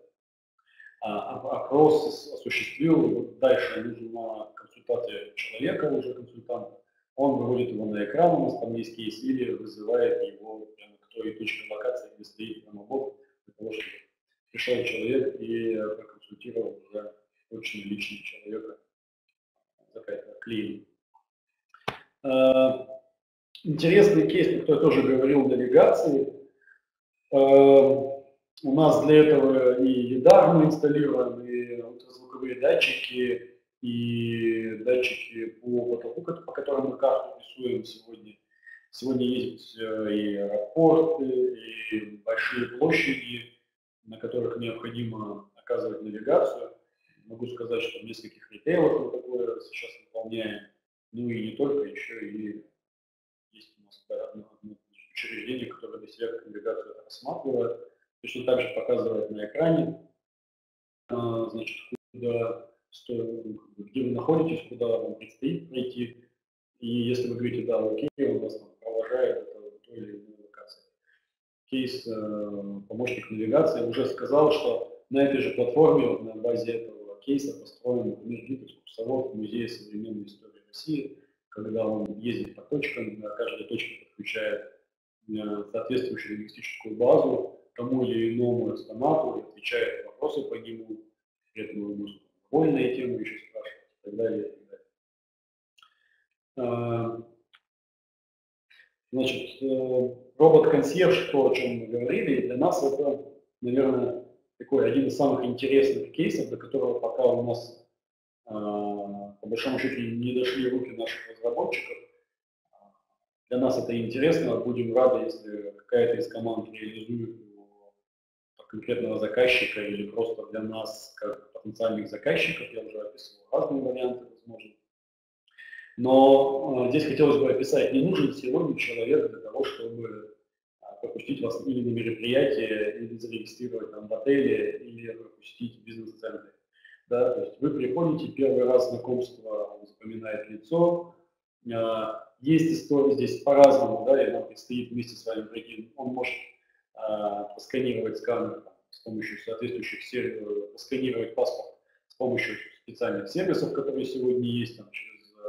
а, опрос осуществил, и вот дальше нужна консультация человека, уже консультанта, он выводит его на экран, у нас там есть кейс, или вызывает его прямо к той точке локации, где стоит промобот, для того, чтобы пришел человек и проконсультировал уже точно личный человека, такая клиент. А, интересный кейс, про который тоже говорил делегации, Эм, у нас для этого и лидар мы инсталируем, и ультразвуковые датчики, и датчики по потолку, по которым мы карту рисуем сегодня. Сегодня есть э, и аэропорты, и большие площади, на которых необходимо оказывать навигацию. Могу сказать, что в нескольких ритейлах мы такое сейчас выполняем. Ну и не только, еще и есть у нас одно, одно учреждение, которое для себя навигацию рассматривает. Точно так же показывает на экране, а, значит, куда, где вы находитесь, куда вам предстоит пройти. И если вы говорите, да, окей, он вас там провожает это той или иной локации. Кейс э, помощник навигации уже сказал, что на этой же платформе, на базе этого кейса построен, например, гид экскурсовод Музея современной истории России, когда он ездит по точкам, на каждой точке подключает соответствующую лингвистическую базу тому или иному экспонату, отвечает на вопросы по нему, при этом можете вольные темы еще спрашивать и так далее. И так далее. Э, значит, э, робот-консьерж, то, о чем мы говорили, для нас это, наверное, такой один из самых интересных кейсов, до которого пока у нас по большому счету не дошли руки наших разработчиков. Для нас это интересно, будем рады, если какая-то из команд реализует конкретного заказчика или просто для нас, как потенциальных заказчиков, я уже описывал разные варианты, возможно. Но э, здесь хотелось бы описать, не нужен сегодня человек для того, чтобы а, пропустить вас или на мероприятие, или зарегистрировать там в отеле, или пропустить бизнес-центре. Да, то есть вы приходите, первый раз знакомство, запоминает лицо, а, есть история здесь по-разному, да, и нам предстоит вместе с вами пройти. Он может э, посканировать сканер с помощью соответствующих сервисов, посканировать паспорт с помощью специальных сервисов, которые сегодня есть, там, через э,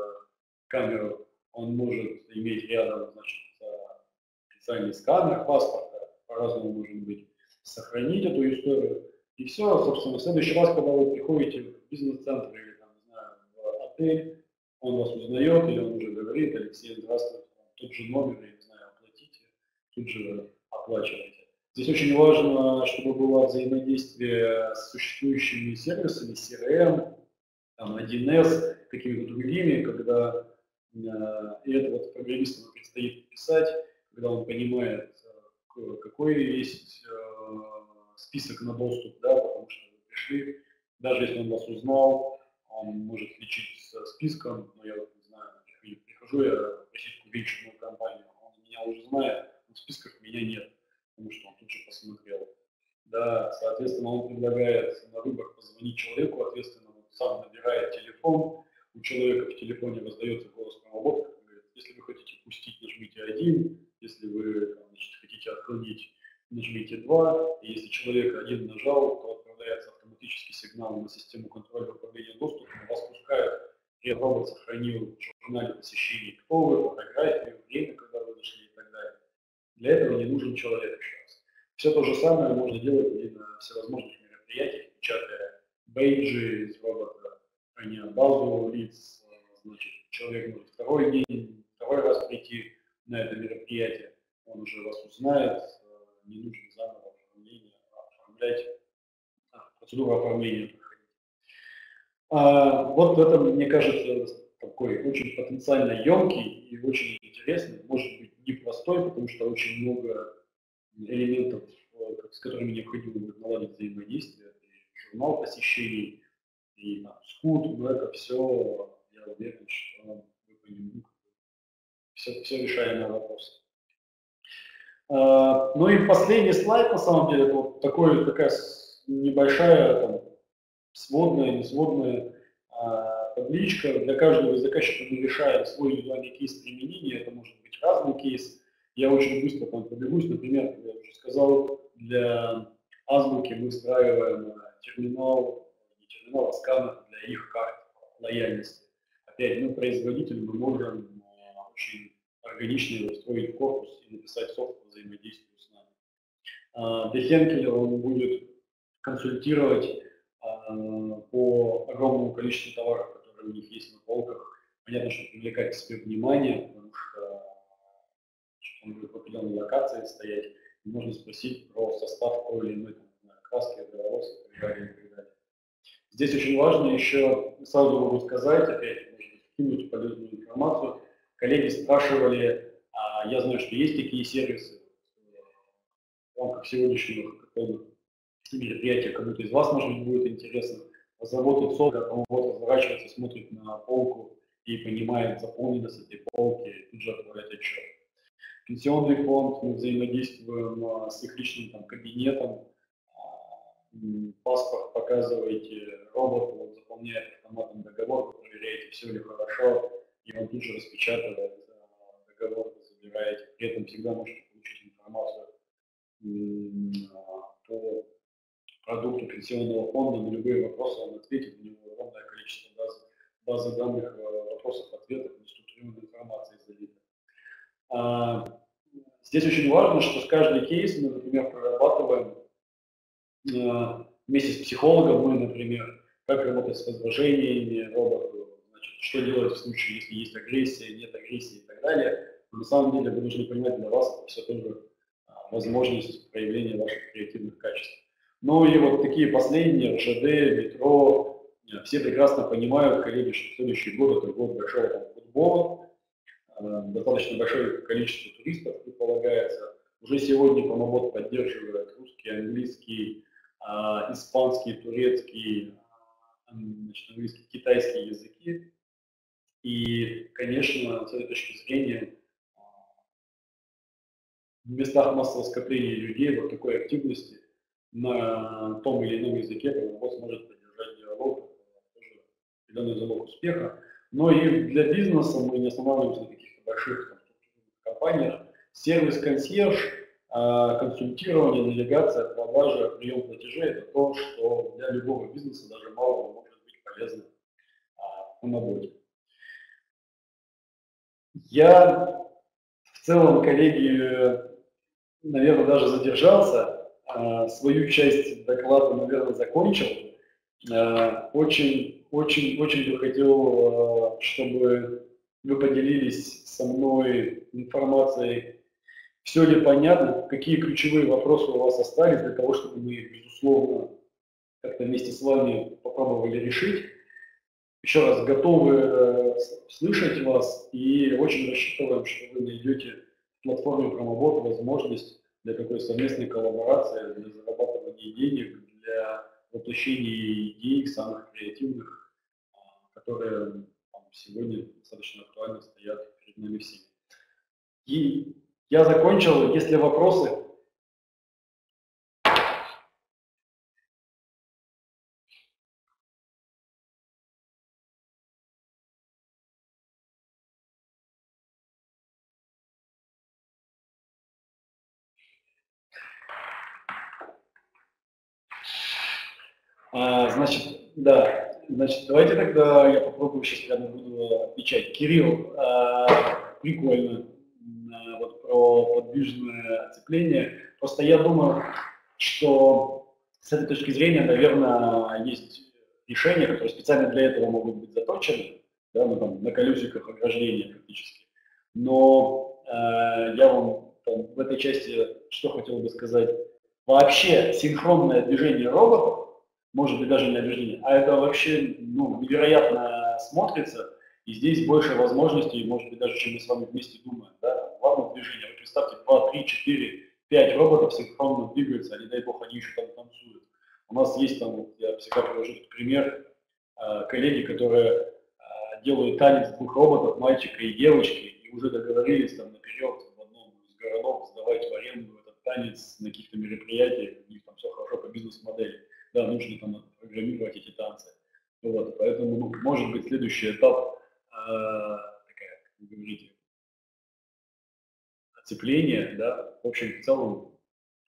камеру. Он может иметь рядом, значит, э, специальный сканер паспорта, по-разному может быть, сохранить эту историю. И все, собственно, в следующий раз, когда вы приходите в бизнес-центр или, там, не знаю, в отель, он вас узнает, или он уже говорит, Алексей, здравствуйте, тот же номер, я не знаю, оплатите, тут же оплачивайте. Здесь очень важно, чтобы было взаимодействие с существующими сервисами, CRM, там, 1С, какими-то другими, когда э, это вот программистам предстоит писать, когда он понимает, э, какой есть э, список на доступ, да, потому что вы пришли, даже если он вас узнал, он может лечить с списком, но я вот не знаю, прихожу я в российскую венчурную компанию, он меня уже знает, но в списках меня нет, потому что он тут же посмотрел. Да, соответственно, он предлагает на выбор позвонить человеку, ответственно, он сам набирает телефон, у человека в телефоне раздается голос который говорит, если вы хотите пустить, нажмите один, если вы значит, хотите отклонить, нажмите два, и если человек один нажал, то отправляется автоматический сигнал на систему контроля управления доступом, вас пускают, и робот сохранил в журнале посещений, кто вы, фотографию, время, когда вы зашли и так далее. Для не нужен человек еще раз. Все то же самое можно делать и на всевозможных мероприятиях, печатая бейджи из робота, храня базу лиц, значит, человек может второй день, второй раз прийти на это мероприятие, он уже вас узнает, не нужно заново оформление, оформлять, процедуру оформления проходить. А, вот это, мне кажется, такой очень потенциально емкий и очень интересный, может быть непростой, потому что очень много элементов, э, с которыми необходимо будет наладить взаимодействие, и журнал посещений, и там, скут, это все, я уверен, что вы по нему все, все решаемые вопросы. А, ну и последний слайд, на самом деле, вот такой, такая небольшая там, сводная, несводная а, табличка. Для каждого из заказчиков мы решаем свой индивидуальный кейс применения. Это может быть разный кейс. Я очень быстро там пробегусь. Например, я уже сказал, для азбуки мы встраиваем терминал, не терминал, а сканер для их карт лояльности. Опять, мы производитель, мы можем а, очень органично в корпус и написать софт по с нами. А, для Хенкеля он будет консультировать а, по огромному количеству товаров, которые у них есть на полках. Понятно, что привлекать к себе внимание, потому что он будет в определенной локации стоять, можно спросить про состав той или иной краски, так далее. Здесь очень важно еще, сразу могу сказать, опять, может быть, какую-нибудь полезную информацию, коллеги спрашивали, а, я знаю, что есть такие сервисы в рамках сегодняшнего хакатона мероприятия, кому-то из вас, может быть, будет интересно, разработать софт, он вот разворачивается, смотрит на полку и понимает заполненность этой полки, и тут же отправляет отчет. Пенсионный фонд, мы взаимодействуем а, с их личным там, кабинетом, а, паспорт показываете роботу, он заполняет автоматом договор, проверяете, все ли хорошо, и он тут же распечатывает э, договор, забираете. При этом всегда можете получить информацию по продукту пенсионного фонда, на любые вопросы он ответит, у него огромное количество баз, базы данных, э, вопросов, ответов, структурированной информации залита. А, здесь очень важно, что с каждый кейс мы, например, прорабатываем э, вместе с психологом, мы, например, как работать с возражениями роботу, что делать в случае, если есть агрессия, нет агрессии и так далее. Но на самом деле вы должны понимать, для вас это все тоже а, возможность проявления ваших креативных качеств. Ну и вот такие последние, РШД, метро, э, все прекрасно понимают, коллеги, что следующий год это год большого футбола, э, достаточно большое количество туристов предполагается. Уже сегодня Промобот поддерживает русский, английский, а, испанский, турецкий, значит, английский, китайский языки. И, конечно, с этой точки зрения, в местах массового скопления людей вот такой активности на том или ином языке Промобот сможет поддержать диалог, тоже определенный залог успеха. Но и для бизнеса мы не останавливаемся на каких-то больших компаниях. Сервис консьерж, а, консультирование, делегация, продажа, прием платежей – это то, что для любого бизнеса, даже малого, может быть полезно а, в работе. Я в целом, коллеги, наверное, даже задержался, свою часть доклада, наверное, закончил. А, очень, очень, очень бы хотел, а, чтобы вы поделились со мной информацией, все ли понятно, какие ключевые вопросы у вас остались для того, чтобы мы, безусловно, как-то вместе с вами попробовали решить. Еще раз, готовы э, слышать вас и очень рассчитываем, что вы найдете в платформе Промобот возможность для такой совместной коллаборации, для зарабатывания денег, для воплощения идей самых креативных, а, которые там, сегодня достаточно актуально стоят перед нами всеми. И я закончил. Если вопросы, А, значит, да, значит, давайте тогда я попробую сейчас прямо буду отвечать. Кирилл, а, прикольно. А, вот про подвижное оцепление. Просто я думаю, что с этой точки зрения, наверное, есть решения, которые специально для этого могут быть заточены, да, ну, там, на колесиках ограждения практически. Но э, я вам там, в этой части что хотел бы сказать. Вообще синхронное движение роботов, может быть даже не движение, а это вообще ну, невероятно смотрится, и здесь больше возможностей, может быть, даже, чем мы с вами вместе думаем. Да? В одном движении, вы представьте, 2, 3, 4, 5 роботов синхронно двигаются, а не дай бог они еще там танцуют. У нас есть там, я всегда привожу пример, э, коллеги, которые э, делают танец двух роботов, мальчика и девочки, и уже договорились там наперед в одном из городов сдавать в аренду этот танец на каких-то мероприятиях, у них там все хорошо по бизнес-модели. Да, нужно там программировать эти танцы. Вот, поэтому, ну, может быть, следующий этап, э, такая, как вы говорите, оцепление, да, в общем, в целом,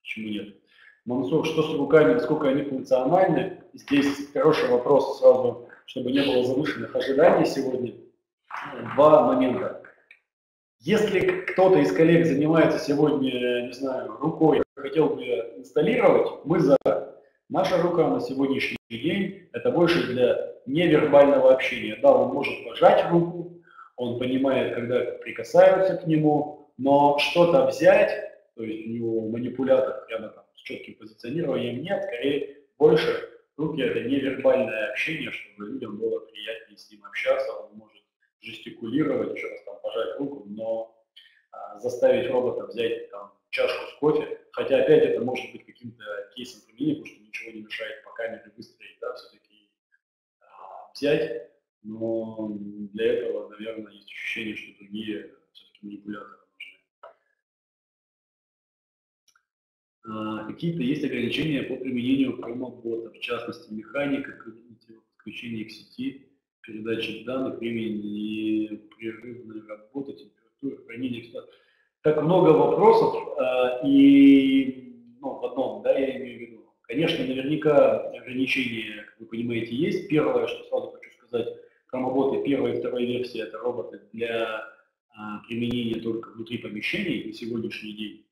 почему нет. Мансур, что с руками, насколько они функциональны? Здесь хороший вопрос сразу, чтобы не было завышенных ожиданий сегодня. Два момента. Если кто-то из коллег занимается сегодня, не знаю, рукой, хотел бы инсталлировать, мы за. Наша рука на сегодняшний день это больше для невербального общения. Да, он может пожать руку, он понимает, когда прикасаются к нему, но что-то взять, то есть у него манипулятор прямо там четким позиционированием нет, скорее больше руки это невербальное общение, чтобы людям было приятнее с ним общаться, он может жестикулировать, еще раз там пожать руку, но а, заставить робота взять там чашку с кофе, хотя опять это может быть каким-то кейсом применения, потому что ничего не мешает по камере выстроить, да, все-таки а, взять, но для этого, наверное, есть ощущение, что другие все-таки манипуляторы А, какие-то есть ограничения по применению промобота, в частности, механика, подключение к сети, передачи данных, времени непрерывной работы, температуры, хранения. Так много вопросов, а, и ну, в одном, да, я имею в виду. Конечно, наверняка ограничения, как вы понимаете, есть. Первое, что сразу хочу сказать, промоботы первая и вторая версия – это роботы для а, применения только внутри помещений на сегодняшний день.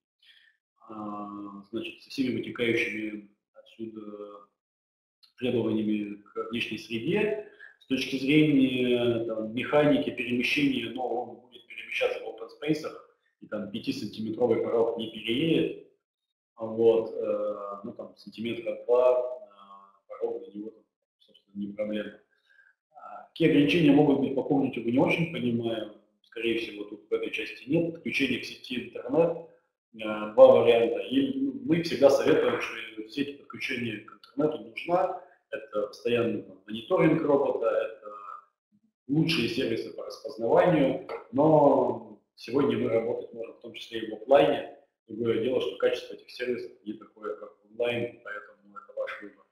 А, значит, со всеми вытекающими отсюда требованиями к внешней среде. С точки зрения там, механики перемещения, но он будет перемещаться в open space, и там 5-сантиметровый порог не переедет. Вот, э, ну там сантиметра два э, порог для него, там, собственно, не проблема. А, какие ограничения могут быть по комнате, вы не очень понимаю. Скорее всего, тут в этой части нет. Подключение к сети интернет два варианта. И мы всегда советуем, что сеть подключения к интернету нужна. Это постоянный там, мониторинг робота, это лучшие сервисы по распознаванию, но сегодня мы работать можем в том числе и в офлайне. Другое дело, что качество этих сервисов не такое, как онлайн, поэтому это ваш выбор.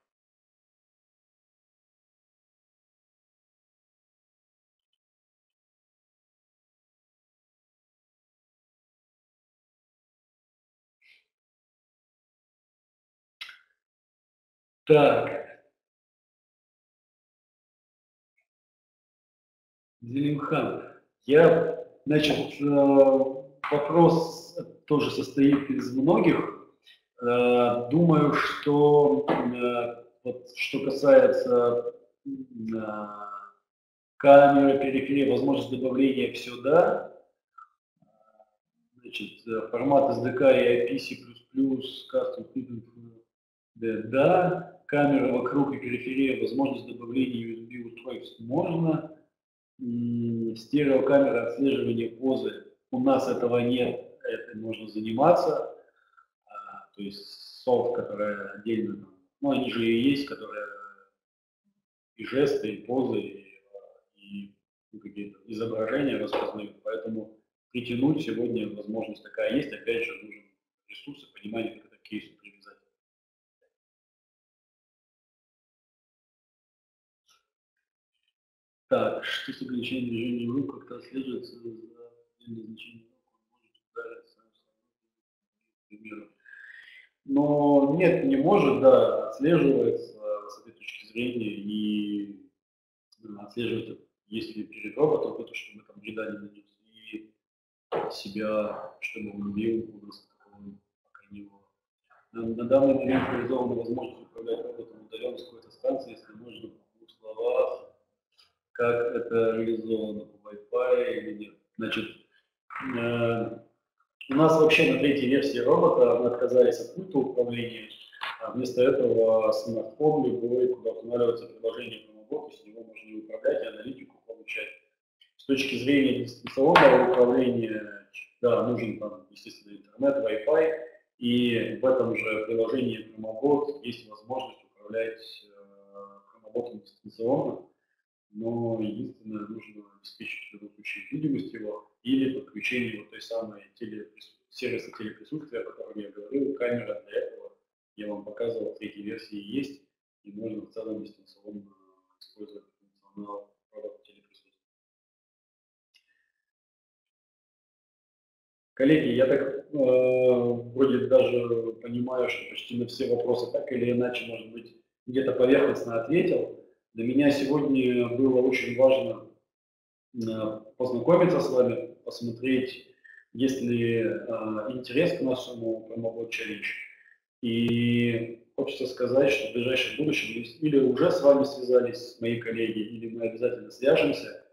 Так. Зелимхан. Я, значит, э, вопрос тоже состоит из многих. Э, думаю, что э, вот, что касается камеры, периферии, возможность добавления все да. Значит, формат SDK и IP, C++, Custom да, камера вокруг и периферия, возможность добавления USB устройств можно. Стереокамера отслеживания позы. У нас этого нет, это можно заниматься. А, то есть софт, который отдельно, ну они же и есть, которые и жесты, и позы, и, и ну, какие-то изображения распознают. Поэтому притянуть сегодня возможность такая есть. Опять же, нужен ресурсы, понимание, как это к Так, что с ограничением движения рук как-то отслеживается за отдельное значение рук, он может ударить сам собой, к. Но нет, не может, да, отслеживается с этой точки зрения и отслеживается, если перед роботом, это чтобы там вреда не нанес. И себя, чтобы он бил у нас такого пока не было. На, на данный момент реализована возможность управлять роботом удаленно с какой-то станции, если можно в двух словах, как это реализовано по Wi-Fi или нет. Значит, э, у нас вообще на третьей версии робота мы отказались от пульта управления, а вместо этого смартфон любой, куда устанавливается приложение Pромобот, с него можно управлять и аналитику получать. С точки зрения дистанционного управления, да, нужен там, естественно, интернет, Wi-Fi, и в этом же приложении Pромобот есть возможность управлять э, дистанционно, но единственное, нужно обеспечить в любом случае видимость его или подключение вот той самой телеприсутствия сервиса телеприсутствия, о котором я говорил, камера для этого, я вам показывал, третьей версии есть, и можно в целом дистанционно использовать функционал робота телеприсутствия. Коллеги, я так э, вроде даже понимаю, что почти на все вопросы так или иначе, может быть, где-то поверхностно ответил. Для меня сегодня было очень важно э, познакомиться с вами, посмотреть есть ли э, интерес к нашему промобот челлендж. И хочется сказать, что в ближайшем будущем или уже с вами связались мои коллеги, или мы обязательно свяжемся,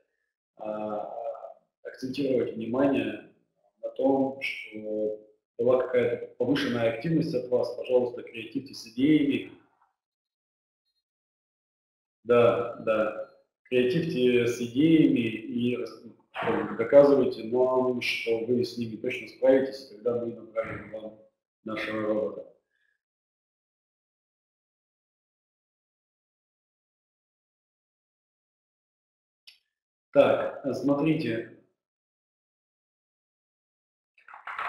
э, акцентировать внимание на том, что была какая-то повышенная активность от вас, пожалуйста, креативьте с идеями. Да, да, креативьте с идеями и доказывайте нам, что вы с ними точно справитесь, когда мы направим вам нашего робота. Так, смотрите.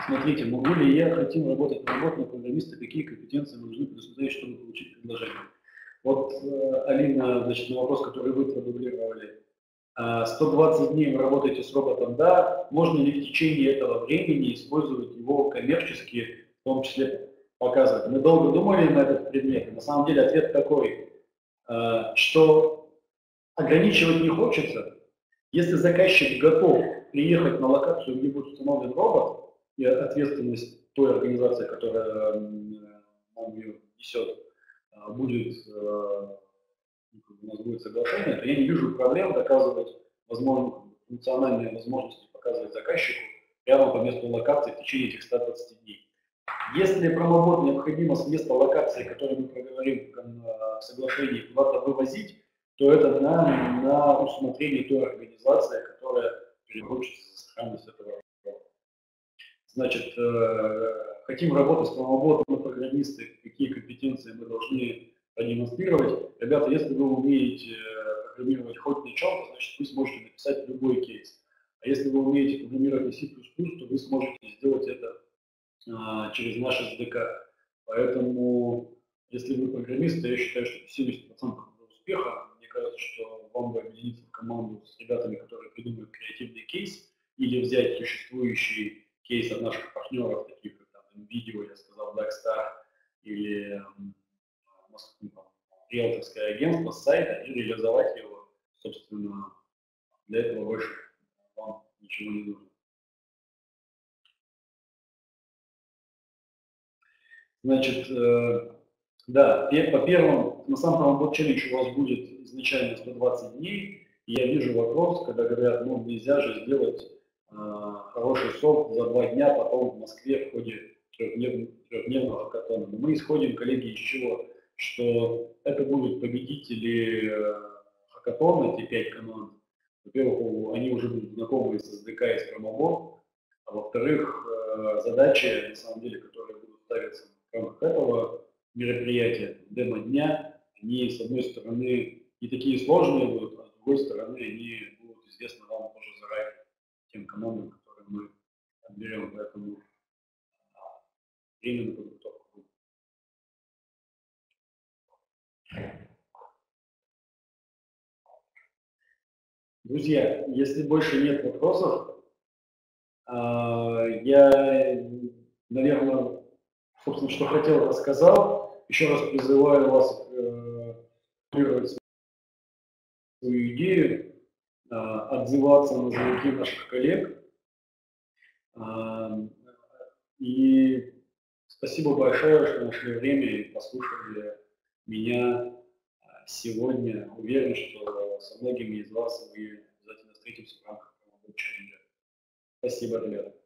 Смотрите, могу ли я, хотим работать на работу программиста, какие компетенции нужны предусмотреть, чтобы получить предложение? Вот, э, Алина, значит, на вопрос, который вы продублировали, 120 а, дней вы работаете с роботом, да, можно ли в течение этого времени использовать его коммерчески, в том числе показывать. Мы долго думали на этот предмет, на самом деле ответ такой, а, что ограничивать не хочется. Если заказчик готов приехать на локацию, где будет установлен робот, и ответственность той организации, которая нам ее несет, будет у нас будет соглашение, то я не вижу проблем доказывать возможно, функциональные возможности показывать заказчику прямо по месту локации в течение этих 120 дней. Если промобот необходимо с места локации, который мы проговорим в соглашении, куда-то вывозить, то это на, на усмотрение той организации, которая перехочется сохранность этого. Значит, э, хотим работать с промоботом, мы программисты, какие компетенции мы должны продемонстрировать. Ребята, если вы умеете э, программировать хоть на чем-то, значит вы сможете написать любой кейс. А если вы умеете программировать на C++, то вы сможете сделать это а, через наш SDK. Поэтому, если вы программист, я считаю, что 70% успеха. Мне кажется, что вам бы объединиться в команду с ребятами, которые придумают креативный кейс, или взять существующий кейс от наших партнеров, таких как там, NVIDIA, я сказал, Blackstar, или риэлторское агентство с сайта и реализовать его, собственно, для этого больше вам ничего не нужно. Значит, э, да, по первому, на самом промобот челлендж у вас будет изначально 120 дней. И я вижу вопрос, когда говорят, ну нельзя же сделать хороший софт за два дня, потом в Москве в ходе трехдневного, трехдневного хакатона. Но мы исходим, коллеги, из чего? что это будут победители э, хакатона, те пять команд. Во-первых, они уже будут знакомы с SDK и с промобот, а во-вторых, э, задачи, на самом деле, которые будут ставиться в рамках этого мероприятия, демо-дня, они, с одной стороны, не такие сложные будут, а с другой стороны, они будут известны вам тоже заранее, тем командам, которые мы отберем. Поэтому время на подготовку Друзья, если больше нет вопросов, а, я, наверное, собственно, что хотел, рассказал. Еще раз призываю вас э, свою идею, а, отзываться на звонки наших коллег. И спасибо большое, что нашли время и послушали меня сегодня. Уверен, что со многими из вас мы обязательно встретимся в рамках Спасибо, ребята.